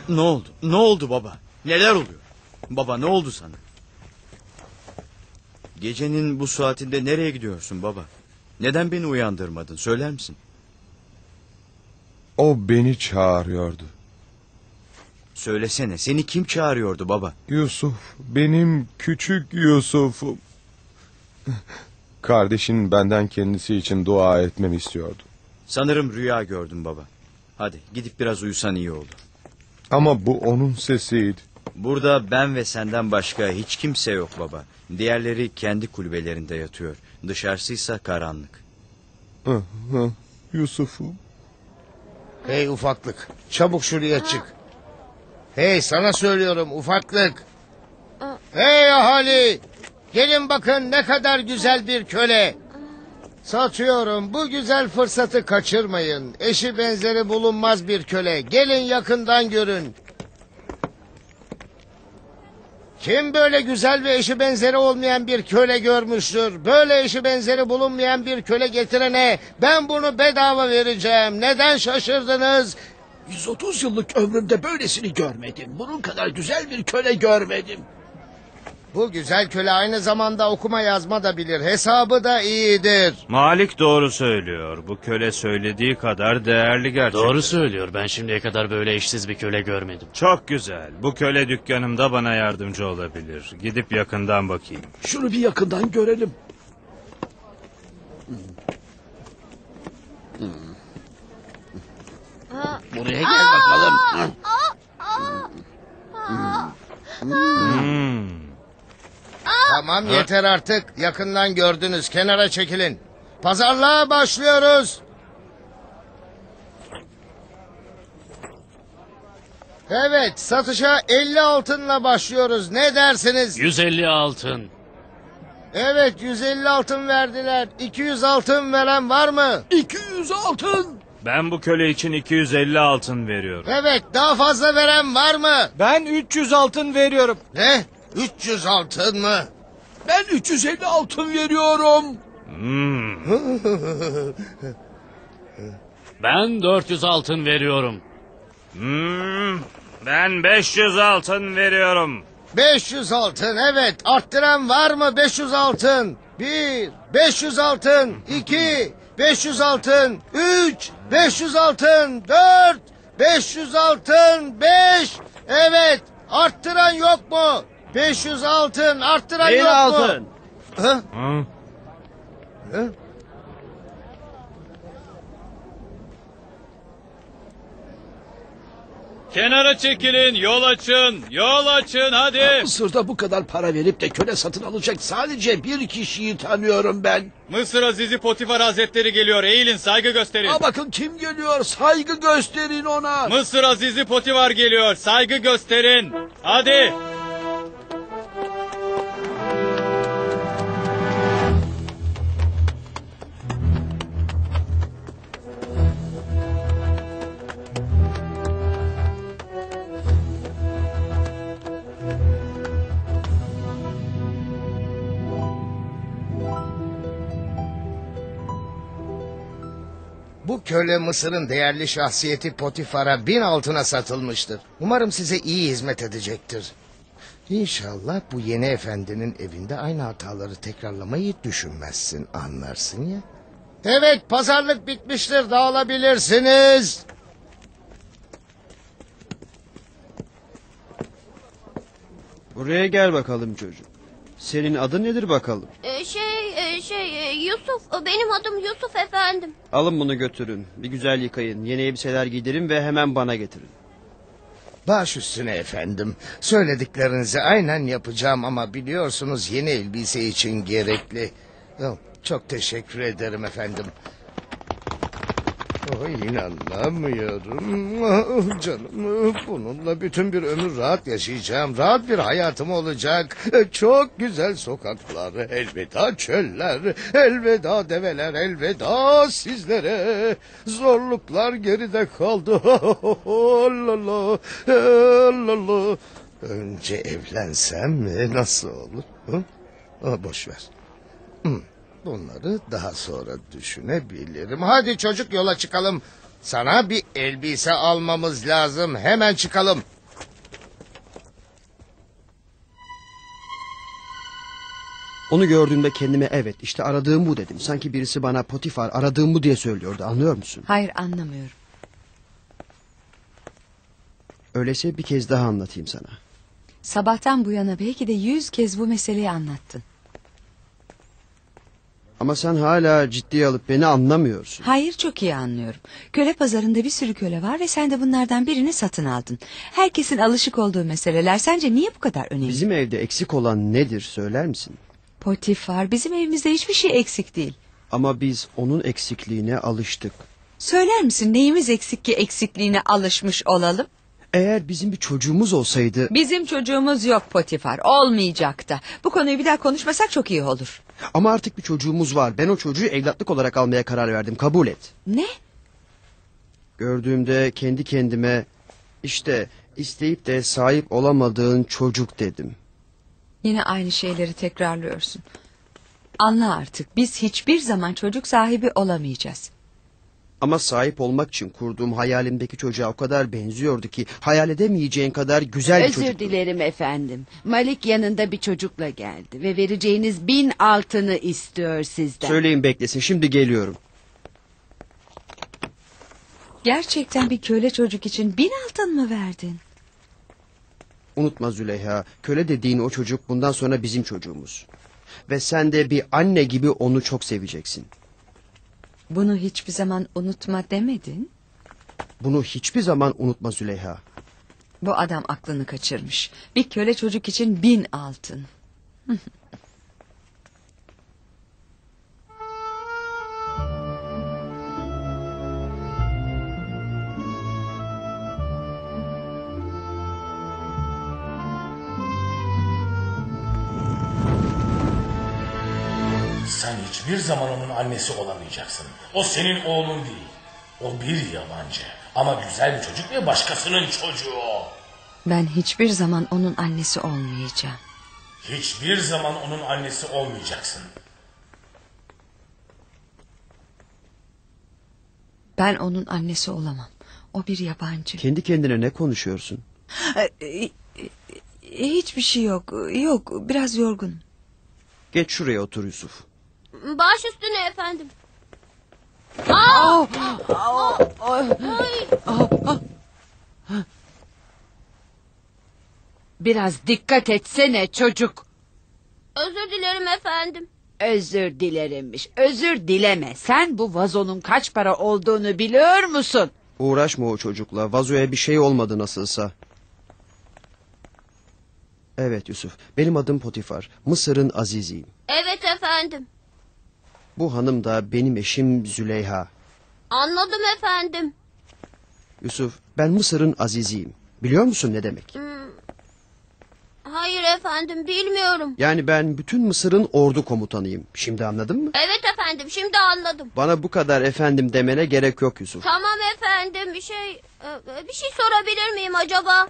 Ne oldu? Ne oldu baba? Neler oluyor? Baba ne oldu sana? Gecenin bu saatinde nereye gidiyorsun baba? Neden beni uyandırmadın? Söyler misin? O beni çağırıyordu. Söylesene seni kim çağırıyordu baba? Yusuf, benim küçük Yusuf'um. Kardeşin benden kendisi için dua etmemi istiyordu. Sanırım rüya gördüm baba. Hadi gidip biraz uyusan iyi olur. Ama bu onun sesiydi. Burada ben ve senden başka hiç kimse yok baba. Diğerleri kendi kulübelerinde yatıyor. Dışarısıysa karanlık. Hı, hı. Yusuf'um. Hey ufaklık çabuk şuraya çık. Hey sana söylüyorum ufaklık. Hey ahali gelin bakın ne kadar güzel bir köle. Satıyorum bu güzel fırsatı kaçırmayın. Eşi benzeri bulunmaz bir köle. Gelin yakından görün. Kim böyle güzel ve eşi benzeri olmayan bir köle görmüştür? Böyle eşi benzeri bulunmayan bir köle getirene ben bunu bedava vereceğim. Neden şaşırdınız? 130 yıllık ömrümde böylesini görmedim. Bunun kadar güzel bir köle görmedim. Bu güzel köle aynı zamanda okuma yazma da bilir. Hesabı da iyidir. Malik doğru söylüyor. Bu köle söylediği kadar değerli gerçekten. Doğru söylüyor. Ben şimdiye kadar böyle eşsiz bir köle görmedim. Çok güzel. Bu köle dükkanımda bana yardımcı olabilir. Gidip yakından bakayım. Şunu bir yakından görelim. Buraya gel bakalım. Hmm. Tamam yeter artık. Yakından gördünüz. Kenara çekilin. Pazarlığa başlıyoruz. Evet satışa 50 altınla başlıyoruz. Ne dersiniz? 150 altın. Evet 150 altın verdiler. 200 altın veren var mı? 200 altın. Ben bu köle için 250 altın veriyorum. Evet daha fazla veren var mı? Ben 300 altın veriyorum. Ne? 300 altın mı? Ben 350 altın veriyorum. Hmm. Ben 400 altın veriyorum. Hmm. Ben 500 altın veriyorum. 500 altın evet arttıran var mı 500 altın? 1 500 altın 2 500 altın 3 500 altın 4 500 altın 5 evet arttıran yok mu? 500 altın arttıran Bin yok mu? altın. Hı? Hı? Hı? Kenara çekilin, yol açın, yol açın hadi. Mısır'da bu kadar para verip de köle satın alacak sadece bir kişiyi tanıyorum ben. Mısır Azizi Potifar Hazretleri geliyor, eğilin saygı gösterin. Aa, bakın kim geliyor saygı gösterin ona. Mısır Azizi Potifar geliyor, saygı gösterin. Hadi. Bu köle Mısır'ın değerli şahsiyeti Potifar'a bin altına satılmıştır. Umarım size iyi hizmet edecektir. İnşallah bu yeni efendinin evinde aynı hataları tekrarlamayı düşünmezsin anlarsın ya. Evet pazarlık bitmiştir dağılabilirsiniz. Buraya gel bakalım çocuk. Senin adın nedir bakalım? Ee, şey, e, şey, e, Yusuf. E, Benim adım Yusuf efendim. Alın bunu götürün. Bir güzel yıkayın. Yeni elbiseler giydirin ve hemen bana getirin. Baş üstüne efendim. Söylediklerinizi aynen yapacağım ama biliyorsunuz yeni elbise için gerekli. Çok teşekkür ederim efendim. Oh, inanamıyorum. Oh, canım bununla bütün bir ömür rahat yaşayacağım. Rahat bir hayatım olacak. Çok güzel sokaklar. Elveda çöller. Elveda develer. Elveda sizlere. Zorluklar geride kaldı. Lala, lala. Önce evlensem? Nasıl olur? Ah, boş ver. Hı. Bunları daha sonra düşünebilirim. Hadi çocuk yola çıkalım. Sana bir elbise almamız lazım. Hemen çıkalım. Onu gördüğümde kendime evet işte aradığım bu dedim. Sanki birisi bana Potifar aradığım bu diye söylüyordu anlıyor musun? Hayır anlamıyorum. Öyleyse bir kez daha anlatayım sana. Sabahtan bu yana belki de yüz kez bu meseleyi anlattın. Ama sen hala ciddiye alıp beni anlamıyorsun. Hayır çok iyi anlıyorum. Köle pazarında bir sürü köle var ve sen de bunlardan birini satın aldın. Herkesin alışık olduğu meseleler sence niye bu kadar önemli? Bizim evde eksik olan nedir söyler misin? Potifar bizim evimizde hiçbir şey eksik değil. Ama biz onun eksikliğine alıştık. Söyler misin neyimiz eksik ki eksikliğine alışmış olalım? Eğer bizim bir çocuğumuz olsaydı... Bizim çocuğumuz yok Potifar. Olmayacak da. Bu konuyu bir daha konuşmasak çok iyi olur. Ama artık bir çocuğumuz var. Ben o çocuğu evlatlık olarak almaya karar verdim. Kabul et. Ne? Gördüğümde kendi kendime... işte isteyip de sahip olamadığın çocuk dedim. Yine aynı şeyleri tekrarlıyorsun. Anla artık biz hiçbir zaman çocuk sahibi olamayacağız. Ama sahip olmak için kurduğum hayalimdeki çocuğa o kadar benziyordu ki... ...hayal edemeyeceğin kadar güzel bir Özür çocuk. dilerim efendim. Malik yanında bir çocukla geldi ve vereceğiniz bin altını istiyor sizden. Söyleyin beklesin şimdi geliyorum. Gerçekten bir köle çocuk için bin altın mı verdin? Unutma Züleyha, köle dediğin o çocuk bundan sonra bizim çocuğumuz. Ve sen de bir anne gibi onu çok seveceksin. Bunu hiçbir zaman unutma demedin. Bunu hiçbir zaman unutma Züleyha. Bu adam aklını kaçırmış. Bir köle çocuk için bin altın. Sen hiçbir zaman onun annesi olamayacaksın. O senin oğlun değil. O bir yabancı. Ama güzel bir çocuk ve başkasının çocuğu. Ben hiçbir zaman onun annesi olmayacağım. Hiçbir zaman onun annesi olmayacaksın. Ben onun annesi olamam. O bir yabancı. Kendi kendine ne konuşuyorsun? Ee, Hiçbir şey yok. Yok biraz yorgun. Geç şuraya otur Yusuf. Baş üstüne efendim. Aa! Ay! Biraz dikkat etsene çocuk. Özür dilerim efendim. Özür dilerimmiş. Özür dileme. Sen bu vazonun kaç para olduğunu biliyor musun? Uğraşma o çocukla. Vazoya bir şey olmadı nasılsa. Evet Yusuf. Benim adım Potifar. Mısır'ın aziziyim. Evet efendim. Bu hanım da benim eşim Züleyha. Anladım efendim. Yusuf ben Mısır'ın aziziyim. Biliyor musun ne demek? Hmm. Hayır efendim bilmiyorum. Yani ben bütün Mısır'ın ordu komutanıyım. Şimdi anladın mı? Evet efendim şimdi anladım. Bana bu kadar efendim demene gerek yok Yusuf. Tamam efendim bir şey e, bir şey sorabilir miyim acaba?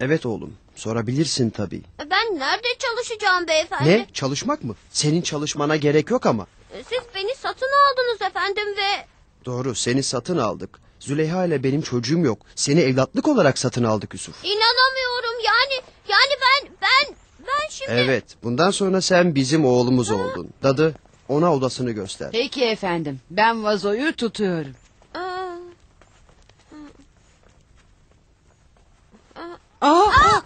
Evet oğlum. Sorabilirsin tabii. Ben nerede çalışacağım beyefendi? Ne? Çalışmak mı? Senin çalışmana gerek yok ama. Siz beni satın aldınız efendim ve Doğru seni satın aldık. Züleyha ile benim çocuğum yok. Seni evlatlık olarak satın aldık Yusuf. inanamıyorum yani yani ben ben ben şimdi Evet bundan sonra sen bizim oğlumuz oldun. Dadı ona odasını göster. Peki efendim. Ben vazoyu tutuyorum. Aa, Aa,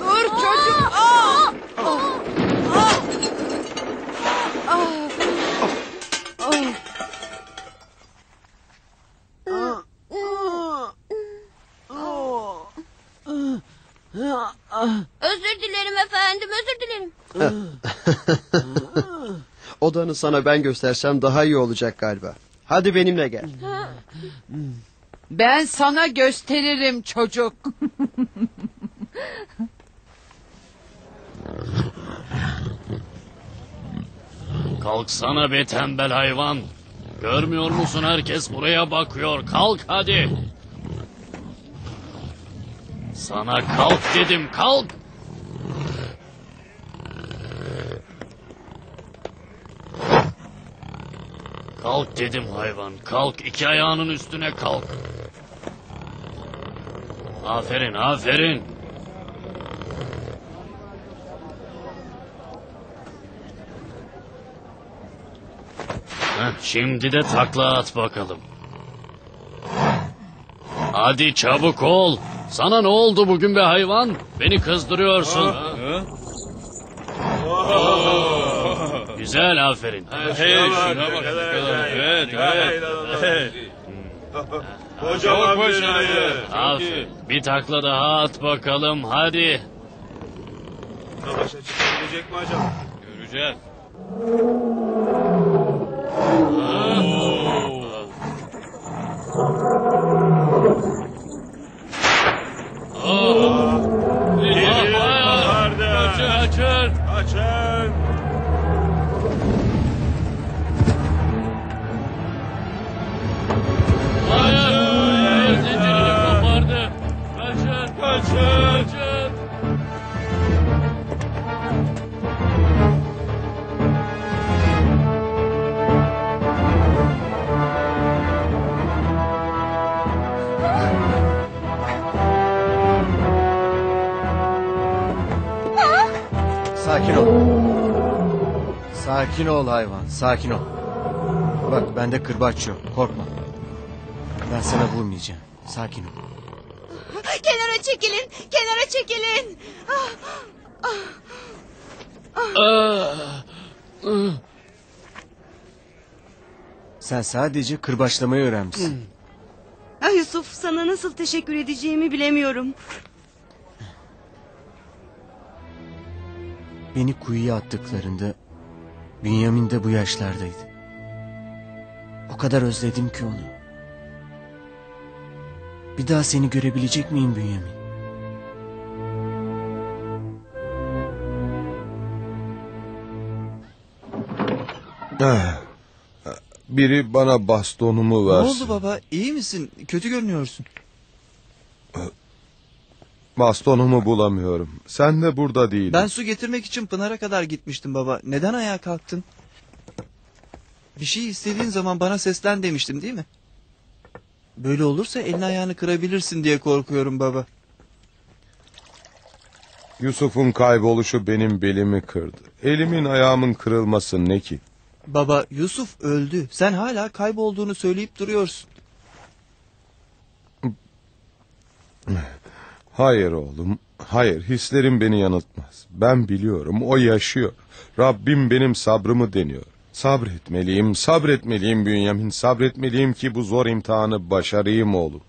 dur çocuk. Aa, aa, özür dilerim efendim özür dilerim. Odanı sana ben göstersem daha iyi olacak galiba. Hadi benimle gel. Ben sana gösteririm çocuk. Kalksana be tembel hayvan. Görmüyor musun herkes buraya bakıyor. Kalk hadi. Sana kalk dedim kalk. Kalk dedim hayvan. Kalk iki ayağının üstüne kalk. Aferin aferin. Şimdi de takla at bakalım. Hadi çabuk ol. Sana ne oldu bugün be hayvan? Beni kızdırıyorsun. Güzel aferin. Hey şuna bak. Evet evet. Kocaman bir ayı. Aferin. Bir takla daha at bakalım hadi. Savaşa çıkabilecek mi acaba? Göreceğiz. Sakin Sakin ol hayvan, sakin ol. Bak bende kırbaç yok, korkma. Ben sana vurmayacağım. Sakin ol. Kenara çekilin. Kenara çekilin. Ah, ah, ah. Sen sadece kırbaçlamayı öğrenmişsin. Ah Yusuf sana nasıl teşekkür edeceğimi bilemiyorum. Beni kuyuya attıklarında Bünyamin de bu yaşlardaydı. O kadar özledim ki onu. Bir daha seni görebilecek miyim Bünyamin? Ah, Biri bana bastonumu Ne versin. oldu baba? İyi misin? Kötü görünüyorsun. Bastonumu bulamıyorum. Sen de burada değildin. Ben su getirmek için Pınar'a kadar gitmiştim baba. Neden ayağa kalktın? Bir şey istediğin zaman bana seslen demiştim değil mi? Böyle olursa elini ayağını kırabilirsin diye korkuyorum baba. Yusuf'un kayboluşu benim belimi kırdı. Elimin ayağımın kırılması ne ki? Baba Yusuf öldü. Sen hala kaybolduğunu söyleyip duruyorsun. Hayır oğlum, hayır hislerim beni yanıltmaz. Ben biliyorum o yaşıyor. Rabbim benim sabrımı deniyor. Sabretmeliyim, sabretmeliyim Bünyamin, sabretmeliyim ki bu zor imtihanı başarayım oğlum.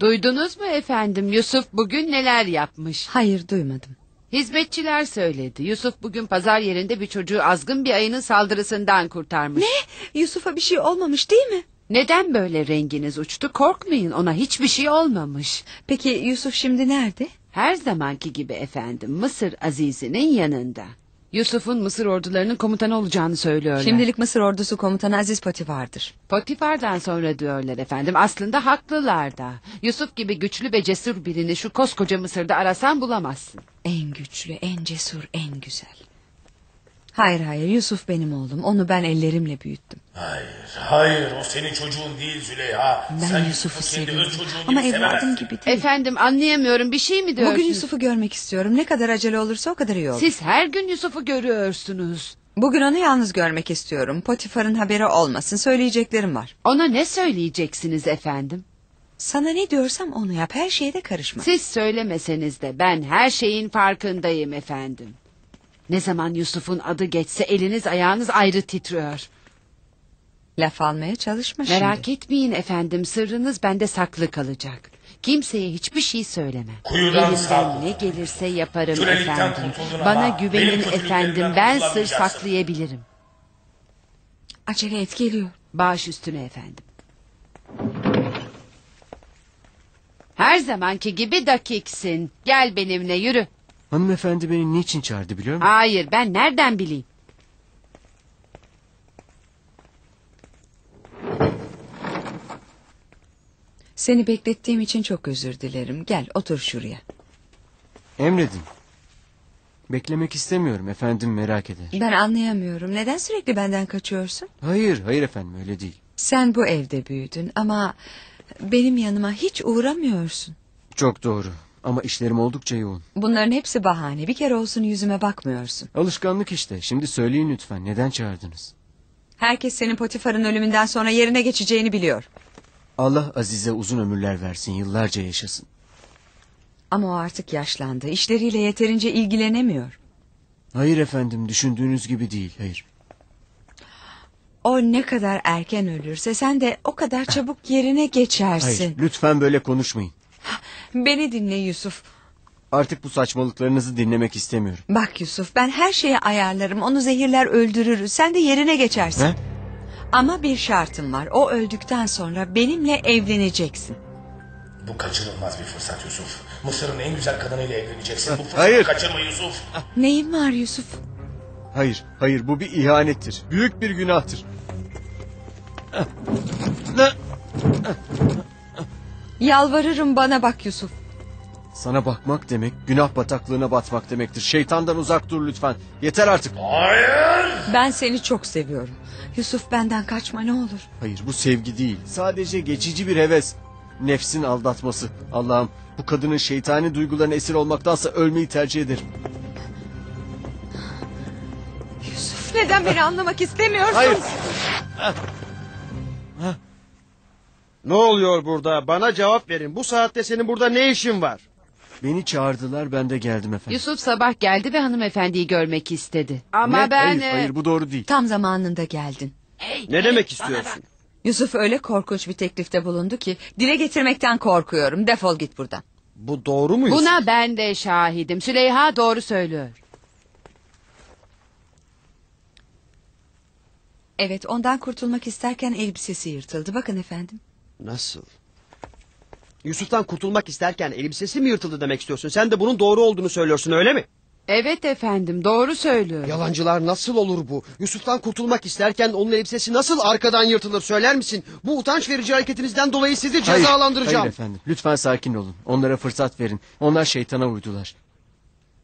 Duydunuz mu efendim Yusuf bugün neler yapmış? Hayır duymadım. Hizmetçiler söyledi. Yusuf bugün pazar yerinde bir çocuğu azgın bir ayının saldırısından kurtarmış. Ne? Yusuf'a bir şey olmamış değil mi? Neden böyle renginiz uçtu? Korkmayın ona hiçbir şey olmamış. Peki Yusuf şimdi nerede? Her zamanki gibi efendim Mısır Azizi'nin yanında. Yusuf'un Mısır ordularının komutanı olacağını söylüyorlar. Şimdilik Mısır ordusu komutanı Aziz Potifar'dır. Potifar'dan sonra diyorlar efendim. Aslında haklılar da. Yusuf gibi güçlü ve cesur birini şu koskoca Mısır'da arasan bulamazsın. En güçlü, en cesur, en güzel. Hayır hayır Yusuf benim oğlum. Onu ben ellerimle büyüttüm. Hayır, hayır o senin çocuğun değil Züleyha. Ben Sen Yusuf'u seviyorum. Ama evladım gibi değil. Efendim anlayamıyorum bir şey mi diyorsunuz? Bugün Yusuf'u görmek istiyorum. Ne kadar acele olursa o kadar iyi olur. Siz her gün Yusuf'u görüyorsunuz. Bugün onu yalnız görmek istiyorum. Potifar'ın haberi olmasın. Söyleyeceklerim var. Ona ne söyleyeceksiniz efendim? Sana ne diyorsam onu yap. Her şeye de karışma. Siz söylemeseniz de ben her şeyin farkındayım efendim. Ne zaman Yusuf'un adı geçse eliniz ayağınız ayrı titriyor. Laf almaya çalışma şimdi. Merak etmeyin efendim sırrınız bende saklı kalacak. Kimseye hiçbir şey söylemem. Kuyudan Elimden ne gelirse yaparım Kölelikten efendim. kurtuldun Bana ama güvenin kötülüklerimden efendim ben sır kurtulamayacaksın. saklayabilirim. Acele et geliyor. Baş üstüne efendim. Her zamanki gibi dakiksin. Gel benimle yürü. Hanımefendi beni niçin çağırdı biliyor musun? Hayır ben nereden bileyim? Seni beklettiğim için çok özür dilerim. Gel otur şuraya. Emredin. Beklemek istemiyorum efendim merak eder. Ben anlayamıyorum. Neden sürekli benden kaçıyorsun? Hayır hayır efendim öyle değil. Sen bu evde büyüdün ama benim yanıma hiç uğramıyorsun. Çok doğru ama işlerim oldukça yoğun. Bunların hepsi bahane. Bir kere olsun yüzüme bakmıyorsun. Alışkanlık işte şimdi söyleyin lütfen neden çağırdınız? Herkes senin Potifar'ın ölümünden sonra yerine geçeceğini biliyor. Allah Azize uzun ömürler versin yıllarca yaşasın. Ama o artık yaşlandı. İşleriyle yeterince ilgilenemiyor. Hayır efendim düşündüğünüz gibi değil hayır. O ne kadar erken ölürse sen de o kadar çabuk yerine geçersin. Hayır lütfen böyle konuşmayın. Beni dinle Yusuf. Artık bu saçmalıklarınızı dinlemek istemiyorum. Bak Yusuf ben her şeyi ayarlarım. Onu zehirler öldürürüz. Sen de yerine geçersin. He? Ama bir şartım var. O öldükten sonra benimle evleneceksin. Bu kaçırılmaz bir fırsat Yusuf. Mısır'ın en güzel kadınıyla evleneceksin. Bu fırsatı Hayır. kaçırma Yusuf. Neyin var Yusuf? Hayır hayır bu bir ihanettir. Büyük bir günahtır. Ne? Yalvarırım bana bak Yusuf. Sana bakmak demek günah bataklığına batmak demektir. Şeytandan uzak dur lütfen. Yeter artık. Hayır. Ben seni çok seviyorum. Yusuf benden kaçma ne olur. Hayır bu sevgi değil. Sadece geçici bir heves. Nefsin aldatması. Allah'ım Bu kadının şeytani duygularına esir olmaktansa ölmeyi tercih ederim. Yusuf neden beni anlamak istemiyorsun? Hayır. Ne oluyor burada? Bana cevap verin. Bu saatte senin burada ne işin var? Beni çağırdılar ben de geldim efendim. Yusuf sabah geldi ve hanımefendiyi görmek istedi. Ama Ne? ben... Hayır, e, hayır bu doğru değil. Tam zamanında geldin. Ne demek istiyorsun? Yusuf öyle korkunç bir teklifte bulundu ki dile getirmekten korkuyorum. Defol git buradan. Bu doğru mu Yusuf? Buna ben de şahidim. Süleyha doğru söylüyor. Evet ondan kurtulmak isterken elbisesi yırtıldı. Bakın efendim. Nasıl? Yusuf'tan kurtulmak isterken elbisesi mi yırtıldı demek istiyorsun? Sen de bunun doğru olduğunu söylüyorsun öyle mi? Evet efendim doğru söylüyor. Yalancılar nasıl olur bu? Yusuf'tan kurtulmak isterken onun elbisesi nasıl arkadan yırtılır söyler misin? Bu utanç verici hareketinizden dolayı sizi Hayır, cezalandıracağım. Hayır efendim lütfen sakin olun. Onlara fırsat verin. Onlar şeytana uydular.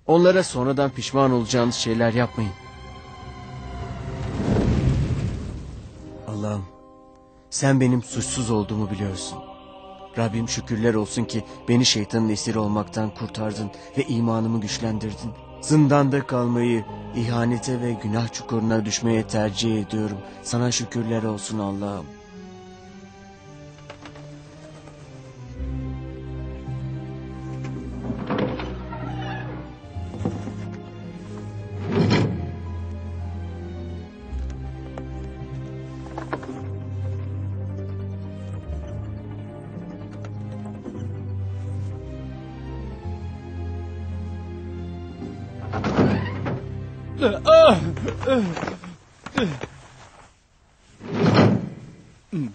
Onlara sonradan pişman olacağınız şeyler yapmayın. Allah'ım sen benim suçsuz olduğumu biliyorsun. Rabbim şükürler olsun ki beni şeytanın esiri olmaktan kurtardın ve imanımı güçlendirdin. Zindanda kalmayı, ihanete ve günah çukuruna düşmeye tercih ediyorum. Sana şükürler olsun Allah'ım.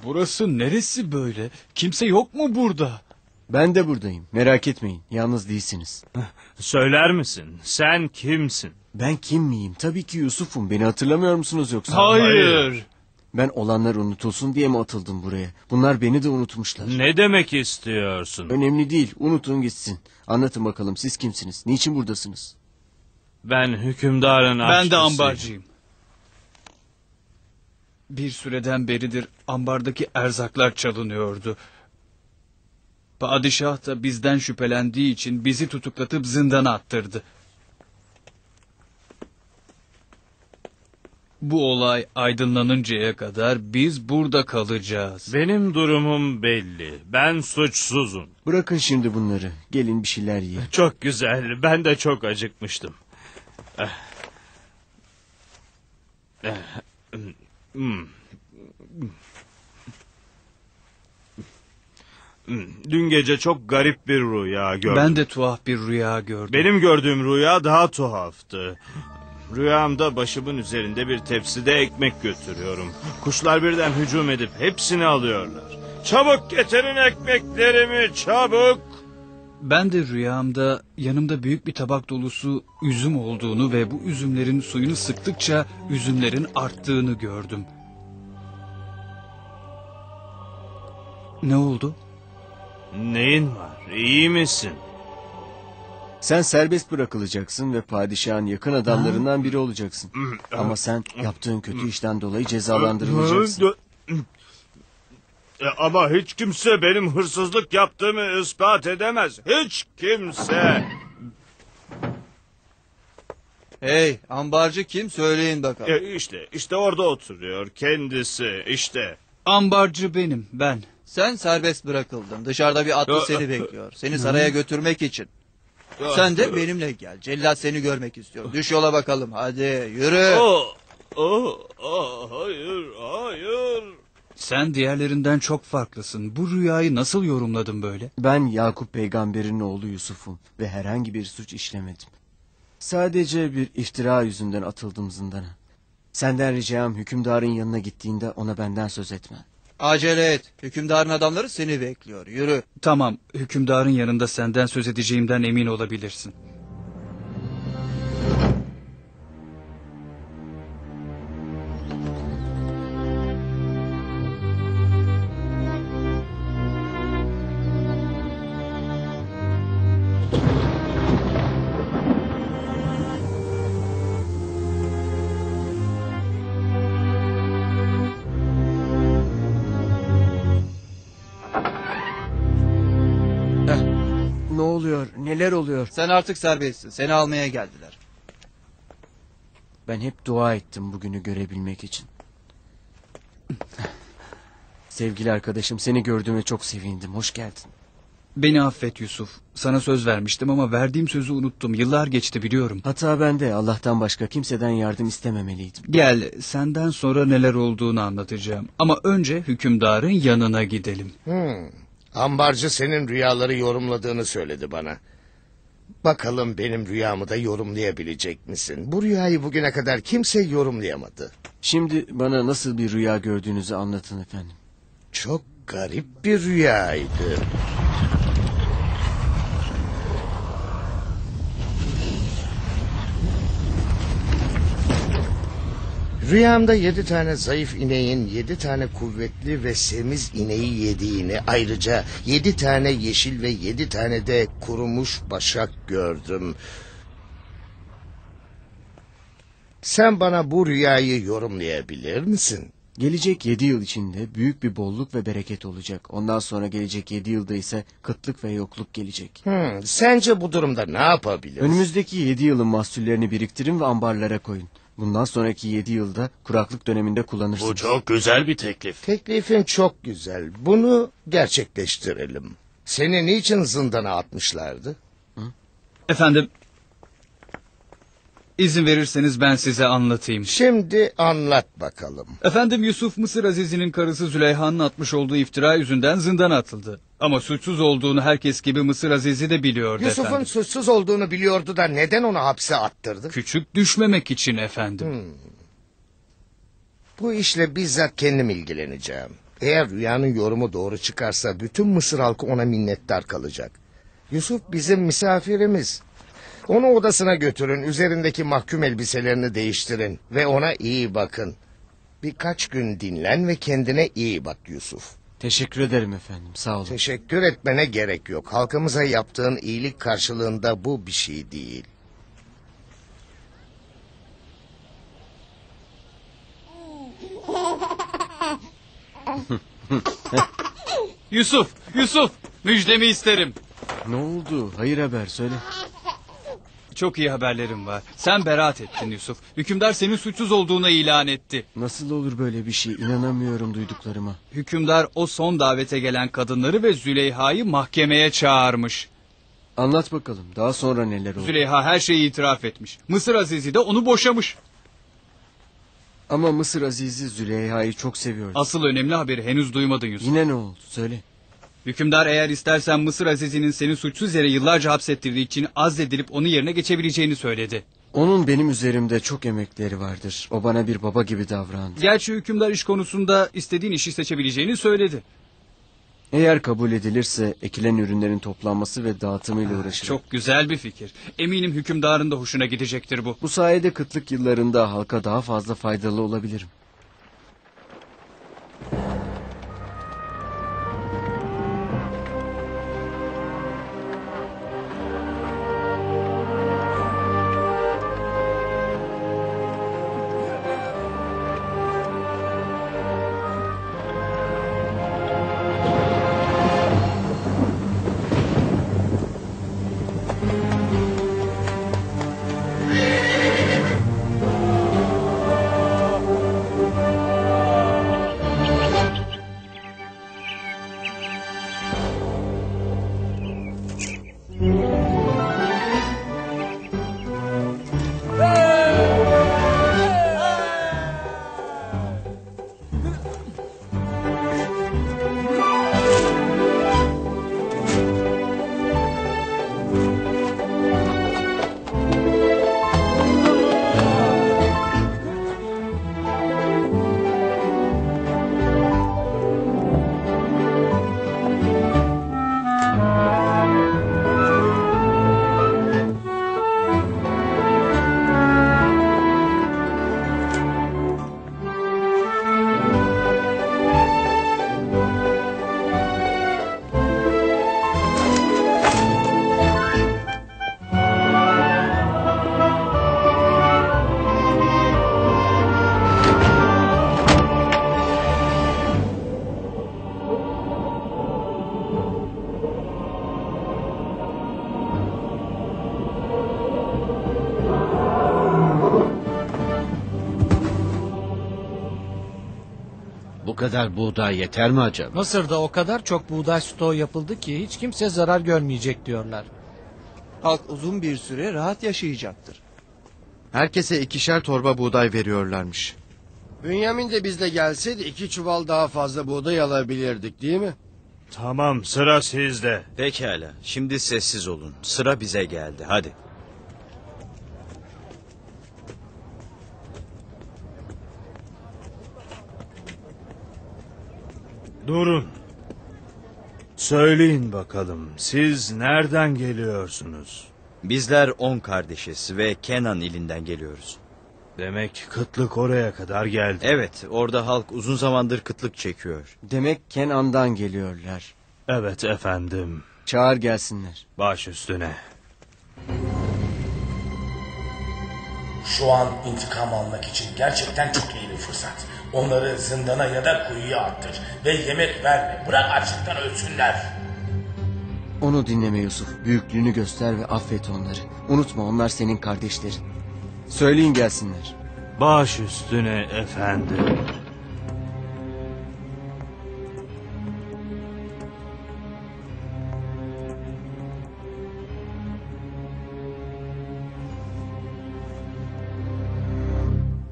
Burası neresi böyle? Kimse yok mu burada? Ben de buradayım. Merak etmeyin. Yalnız değilsiniz. Söyler misin? Sen kimsin? Ben kim miyim? Tabii ki Yusuf'um. Beni hatırlamıyor musunuz yoksa? Hayır. Ben olanlar unutulsun diye mi atıldım buraya? Bunlar beni de unutmuşlar. Ne demek istiyorsun? Önemli değil. Unutun gitsin. Anlatın bakalım siz kimsiniz? Niçin buradasınız? Ben hükümdarın Ben de aşçısıyım. ambarcıyım. Bir süreden beridir ambardaki erzaklar çalınıyordu. Padişah da bizden şüphelendiği için bizi tutuklatıp zindana attırdı. Bu olay aydınlanıncaya kadar biz burada kalacağız. Benim durumum belli. Ben suçsuzum. Bırakın şimdi bunları. Gelin bir şeyler yiyin. Çok güzel. Ben de çok acıkmıştım. Eh. Eh. Hmm. Hmm. Dün gece çok garip bir rüya gördüm. Ben de tuhaf bir rüya gördüm. Benim gördüğüm rüya daha tuhaftı. Rüyamda başımın üzerinde bir tepside ekmek götürüyorum. Kuşlar birden hücum edip hepsini alıyorlar. Çabuk getirin ekmeklerimi çabuk. Ben de rüyamda yanımda büyük bir tabak dolusu üzüm olduğunu ve bu üzümlerin suyunu sıktıkça üzümlerin arttığını gördüm. Ne oldu? Neyin var? İyi misin? Sen serbest bırakılacaksın ve padişahın yakın adamlarından biri olacaksın. Ama sen yaptığın kötü işten dolayı cezalandırılacaksın. E, Ama hiç kimse benim hırsızlık yaptığımı ispat edemez. Hiç kimse. Hey ambarcı kim söyleyin bakalım. E, işte, işte orada oturuyor kendisi işte. Ambarcı benim ben. Sen serbest bırakıldın. Dışarıda bir atlı seni bekliyor. Seni saraya götürmek için. Sen de benimle gel. Cellat seni görmek istiyor. Düş yola bakalım. Hadi yürü. Oh, oh, oh, hayır, hayır. Sen diğerlerinden çok farklısın. Bu rüyayı nasıl yorumladın böyle? Ben Yakup peygamberin oğlu Yusuf'um ve herhangi bir suç işlemedim. Sadece bir iftira yüzünden atıldım zindana. Senden ricam hükümdarın yanına gittiğinde ona benden söz etme. Acele et. Hükümdarın adamları seni bekliyor. Yürü. Tamam, hükümdarın yanında senden söz edeceğimden emin olabilirsin. Artık serbestsin. Seni almaya geldiler. Ben hep dua ettim bugünü görebilmek için. Sevgili arkadaşım seni gördüğüme çok sevindim. Hoş geldin. Beni affet Yusuf. Sana söz vermiştim ama verdiğim sözü unuttum. Yıllar geçti biliyorum. Hata bende. Allah'tan başka kimseden yardım istememeliydim. Gel senden sonra neler olduğunu anlatacağım. Ama önce hükümdarın yanına gidelim. Hmm. Ambarcı senin rüyaları yorumladığını söyledi bana. Bakalım benim rüyamı da yorumlayabilecek misin? Bu rüyayı bugüne kadar kimse yorumlayamadı. Şimdi bana nasıl bir rüya gördüğünüzü anlatın efendim. Çok garip bir rüyaydı. Rüyamda yedi tane zayıf ineğin yedi tane kuvvetli ve semiz ineği yediğini ayrıca yedi tane yeşil ve yedi tane de kurumuş başak gördüm. Sen bana bu rüyayı yorumlayabilir misin? Gelecek yedi yıl içinde büyük bir bolluk ve bereket olacak. Ondan sonra gelecek yedi yılda ise kıtlık ve yokluk gelecek. Hmm, sence bu durumda ne yapabiliriz? Önümüzdeki yedi yılın mahsullerini biriktirin ve ambarlara koyun. Bundan sonraki yedi yılda kuraklık döneminde kullanırsınız. Bu çok güzel bir teklif. Teklifin çok güzel. Bunu gerçekleştirelim. Seni niçin zindana atmışlardı? Efendim, izin verirseniz ben size anlatayım. Şimdi anlat bakalım. Efendim Yusuf Mısır Azizi'nin karısı Züleyha'nın atmış olduğu iftira yüzünden zindana atıldı. Ama suçsuz olduğunu herkes gibi Mısır Azizi de biliyordu Yusuf'un efendim. suçsuz olduğunu biliyordu da neden onu hapse attırdı? Küçük düşmemek için efendim. Hmm. Bu işle bizzat kendim ilgileneceğim. Eğer rüyanın yorumu doğru çıkarsa bütün Mısır halkı ona minnettar kalacak. Yusuf bizim misafirimiz. Onu odasına götürün, üzerindeki mahkum elbiselerini değiştirin ve ona iyi bakın. Birkaç gün dinlen ve kendine iyi bak Yusuf. Teşekkür ederim efendim sağ olun. Teşekkür etmene gerek yok. Halkımıza yaptığın iyilik karşılığında bu bir şey değil. Yusuf, Yusuf, müjdemi isterim. Ne oldu? Hayır haber söyle. Çok iyi haberlerim var. Sen beraat ettin Yusuf. Hükümdar senin suçsuz olduğuna ilan etti. Nasıl olur böyle bir şey? İnanamıyorum duyduklarıma. Hükümdar o son davete gelen kadınları ve Züleyha'yı mahkemeye çağırmış. Anlat bakalım daha sonra neler oldu? Züleyha her şeyi itiraf etmiş. Mısır Azizi de onu boşamış. Ama Mısır Azizi Züleyha'yı çok seviyordu. Asıl önemli haberi henüz duymadın Yusuf. Yine ne oldu? Söyle. Hükümdar eğer istersen Mısır Azizi'nin seni suçsuz yere yıllarca hapsettirdiği için azledilip onun yerine geçebileceğini söyledi. Onun benim üzerimde çok emekleri vardır. O bana bir baba gibi davrandı. Gerçi hükümdar iş konusunda istediğin işi seçebileceğini söyledi. Eğer kabul edilirse ekilen ürünlerin toplanması ve dağıtımıyla uğraşırım. Çok güzel bir fikir. Eminim hükümdarın da hoşuna gidecektir bu. Bu sayede kıtlık yıllarında halka daha fazla faydalı olabilirim. O kadar buğday yeter mi acaba? Mısır'da o kadar çok buğday stoğu yapıldı ki hiç kimse zarar görmeyecek diyorlar. Halk uzun bir süre rahat yaşayacaktır. Herkese ikişer torba buğday veriyorlarmış. Bünyamin de bizle gelseydi iki çuval daha fazla buğday alabilirdik değil mi? Tamam sıra sizde. Pekala. Şimdi sessiz olun. Sıra bize geldi. Hadi. Durun. Söyleyin bakalım siz nereden geliyorsunuz? Bizler on kardeşiz ve Kenan ilinden geliyoruz. Demek kıtlık oraya kadar geldi. Evet, orada halk uzun zamandır kıtlık çekiyor. Demek Kenan'dan geliyorlar. Evet efendim. Çağır gelsinler. Baş üstüne. Şu an intikam almak için gerçekten çok iyi bir fırsat. Onları zindana ya da kuyuya attır ve yemek verme. Bırak açlıktan ölsünler. Onu dinleme Yusuf. Büyüklüğünü göster ve affet onları. Unutma onlar senin kardeşlerin. Söyleyin gelsinler. Baş üstüne efendim.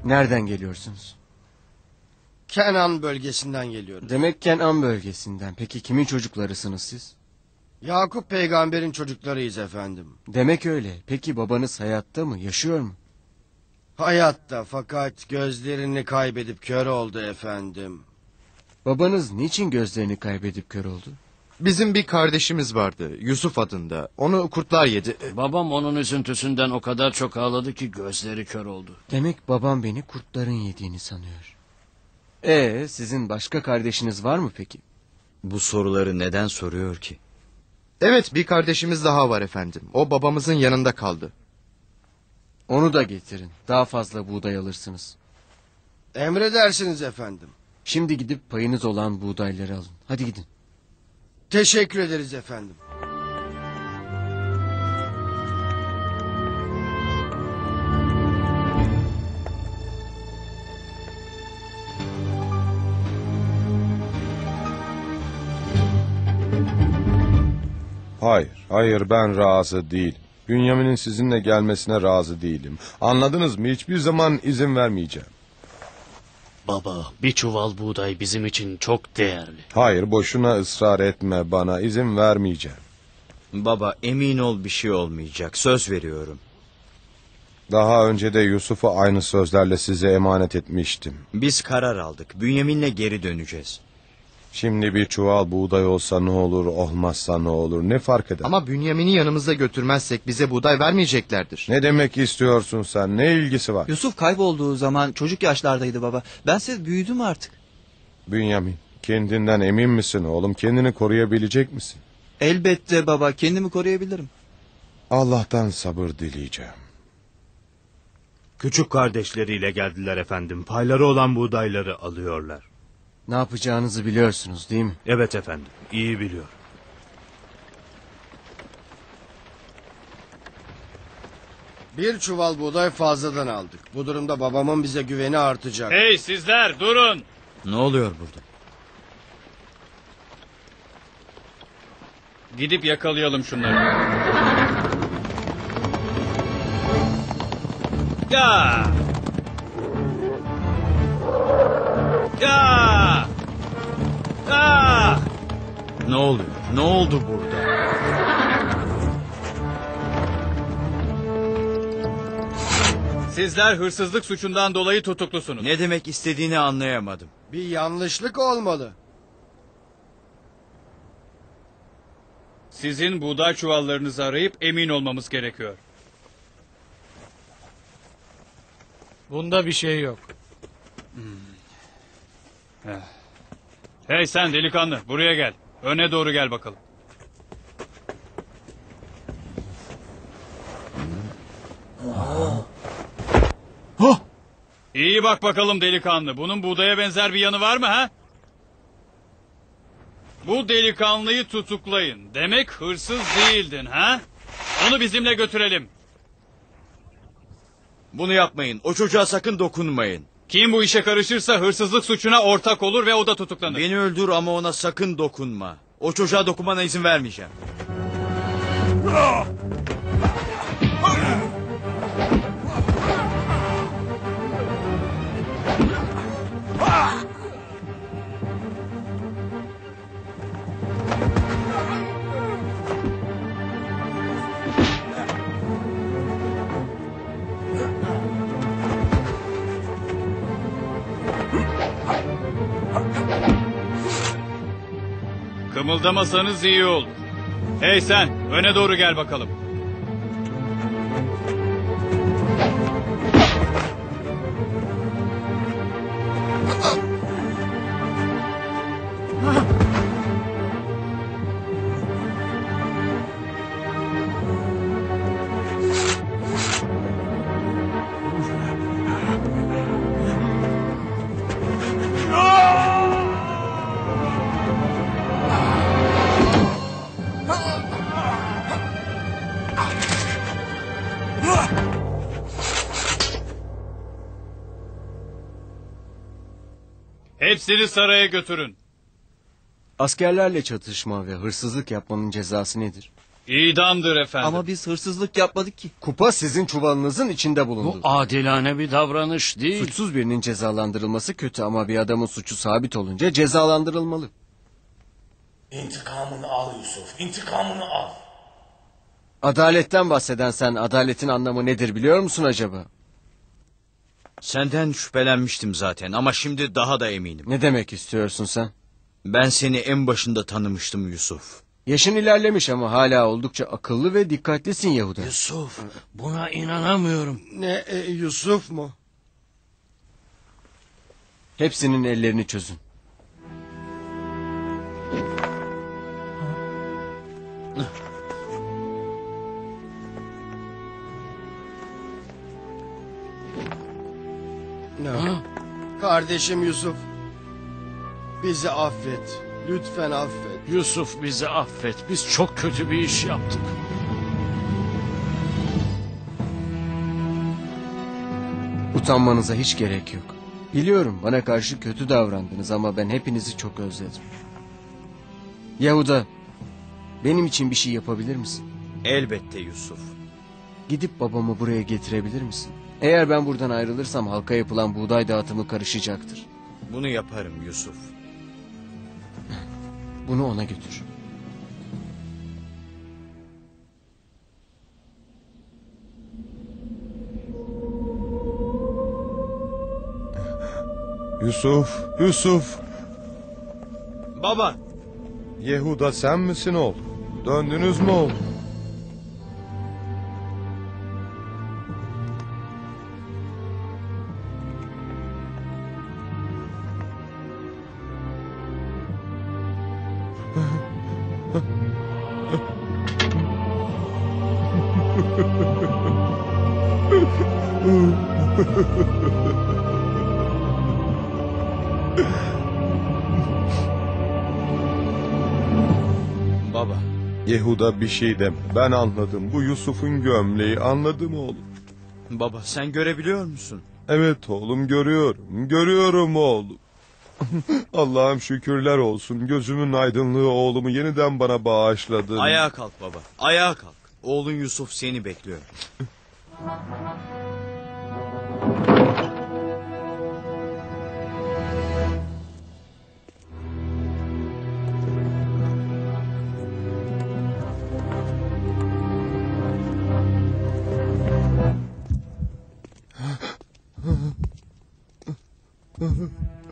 Nereden geliyorsunuz? Kenan bölgesinden geliyorum. Demek Kenan bölgesinden. Peki kimin çocuklarısınız siz? Yakup peygamberin çocuklarıyız efendim. Demek öyle. Peki babanız hayatta mı? Yaşıyor mu? Hayatta fakat gözlerini kaybedip kör oldu efendim. Babanız niçin gözlerini kaybedip kör oldu? Bizim bir kardeşimiz vardı Yusuf adında. Onu kurtlar yedi. Babam onun üzüntüsünden o kadar çok ağladı ki gözleri kör oldu. Demek babam beni kurtların yediğini sanıyor. Ee, sizin başka kardeşiniz var mı peki? Bu soruları neden soruyor ki? Evet bir kardeşimiz daha var efendim. O babamızın yanında kaldı. Onu da getirin. Daha fazla buğday alırsınız. Emredersiniz efendim. Şimdi gidip payınız olan buğdayları alın. Hadi gidin. Teşekkür ederiz efendim. Hayır, hayır ben razı değilim. Bünyamin'in sizinle gelmesine razı değilim. Anladınız mı? Hiçbir zaman izin vermeyeceğim. Baba, bir çuval buğday bizim için çok değerli. Hayır, boşuna ısrar etme bana. izin vermeyeceğim. Baba emin ol bir şey olmayacak. Söz veriyorum. Daha önce de Yusuf'u aynı sözlerle size emanet etmiştim. Biz karar aldık. Bünyamin'le geri döneceğiz. Şimdi bir çuval buğday olsa ne olur, olmazsa ne olur, ne fark eder? Ama Bünyamin'i yanımızda götürmezsek bize buğday vermeyeceklerdir. Ne demek istiyorsun sen? Ne ilgisi var? Yusuf kaybolduğu zaman çocuk yaşlardaydı baba. Bense büyüdüm artık. Bünyamin, kendinden emin misin oğlum? Kendini koruyabilecek misin? Elbette baba kendimi koruyabilirim. Allah'tan sabır dileyeceğim. Küçük kardeşleriyle geldiler efendim. Payları olan buğdayları alıyorlar. Ne yapacağınızı biliyorsunuz değil mi? Evet efendim. iyi biliyor. Bir çuval buğday fazladan aldık. Bu durumda babamın bize güveni artacak. Hey sizler durun. Ne oluyor burada? Gidip yakalayalım şunları. Ya! Ya! Ya! Ne oluyor? Ne oldu burada? Sizler hırsızlık suçundan dolayı tutuklusunuz. Ne demek istediğini anlayamadım. Bir yanlışlık olmalı. Sizin buğday çuvallarınızı arayıp emin olmamız gerekiyor. Bunda bir şey yok. Hey sen delikanlı buraya gel. Öne doğru gel bakalım. İyi bak bakalım delikanlı. Bunun buğdaya benzer bir yanı var mı ha? Bu delikanlıyı tutuklayın. Demek hırsız değildin ha? Onu bizimle götürelim. Bunu yapmayın. O çocuğa sakın dokunmayın. Kim bu işe karışırsa hırsızlık suçuna ortak olur ve o da tutuklanır. Beni öldür ama ona sakın dokunma. O çocuğa dokunmana izin vermeyeceğim. Kımıldamasanız iyi olur. Hey sen öne doğru gel bakalım. Hepsini saraya götürün. Askerlerle çatışma ve hırsızlık yapmanın cezası nedir? İdamdır efendim. Ama biz hırsızlık yapmadık ki. Kupa sizin çuvalınızın içinde bulundu. Bu adilane bir davranış değil. Suçsuz birinin cezalandırılması kötü ama bir adamın suçu sabit olunca cezalandırılmalı. İntikamını al Yusuf. İntikamını al. Adaletten bahseden sen adaletin anlamı nedir biliyor musun acaba? Senden şüphelenmiştim zaten ama şimdi daha da eminim. Ne demek istiyorsun sen? Ben seni en başında tanımıştım Yusuf. Yaşın ilerlemiş ama hala oldukça akıllı ve dikkatlisin Yahuda. Yusuf buna inanamıyorum. Ne e, Yusuf mu? Hepsinin ellerini çözün. Ne? Kardeşim Yusuf. Bizi affet. Lütfen affet. Yusuf bizi affet. Biz çok kötü bir iş yaptık. Utanmanıza hiç gerek yok. Biliyorum bana karşı kötü davrandınız ama ben hepinizi çok özledim. Yahuda, benim için bir şey yapabilir misin? Elbette Yusuf. Gidip babamı buraya getirebilir misin? Eğer ben buradan ayrılırsam halka yapılan buğday dağıtımı karışacaktır. Bunu yaparım Yusuf. Bunu ona götür. Yusuf, Yusuf. Baba. Yehuda sen misin oğlum? Döndünüz mü oğlum? Baba. Yehuda bir şey deme. Ben anladım. Bu Yusuf'un gömleği. Anladım oğlum. Baba sen görebiliyor musun? Evet oğlum görüyorum. Görüyorum oğlum. Allah'ım şükürler olsun. Gözümün aydınlığı oğlumu yeniden bana bağışladın. Ayağa kalk baba. Ayağa kalk. Oğlun Yusuf seni bekliyor. 嗯 嗯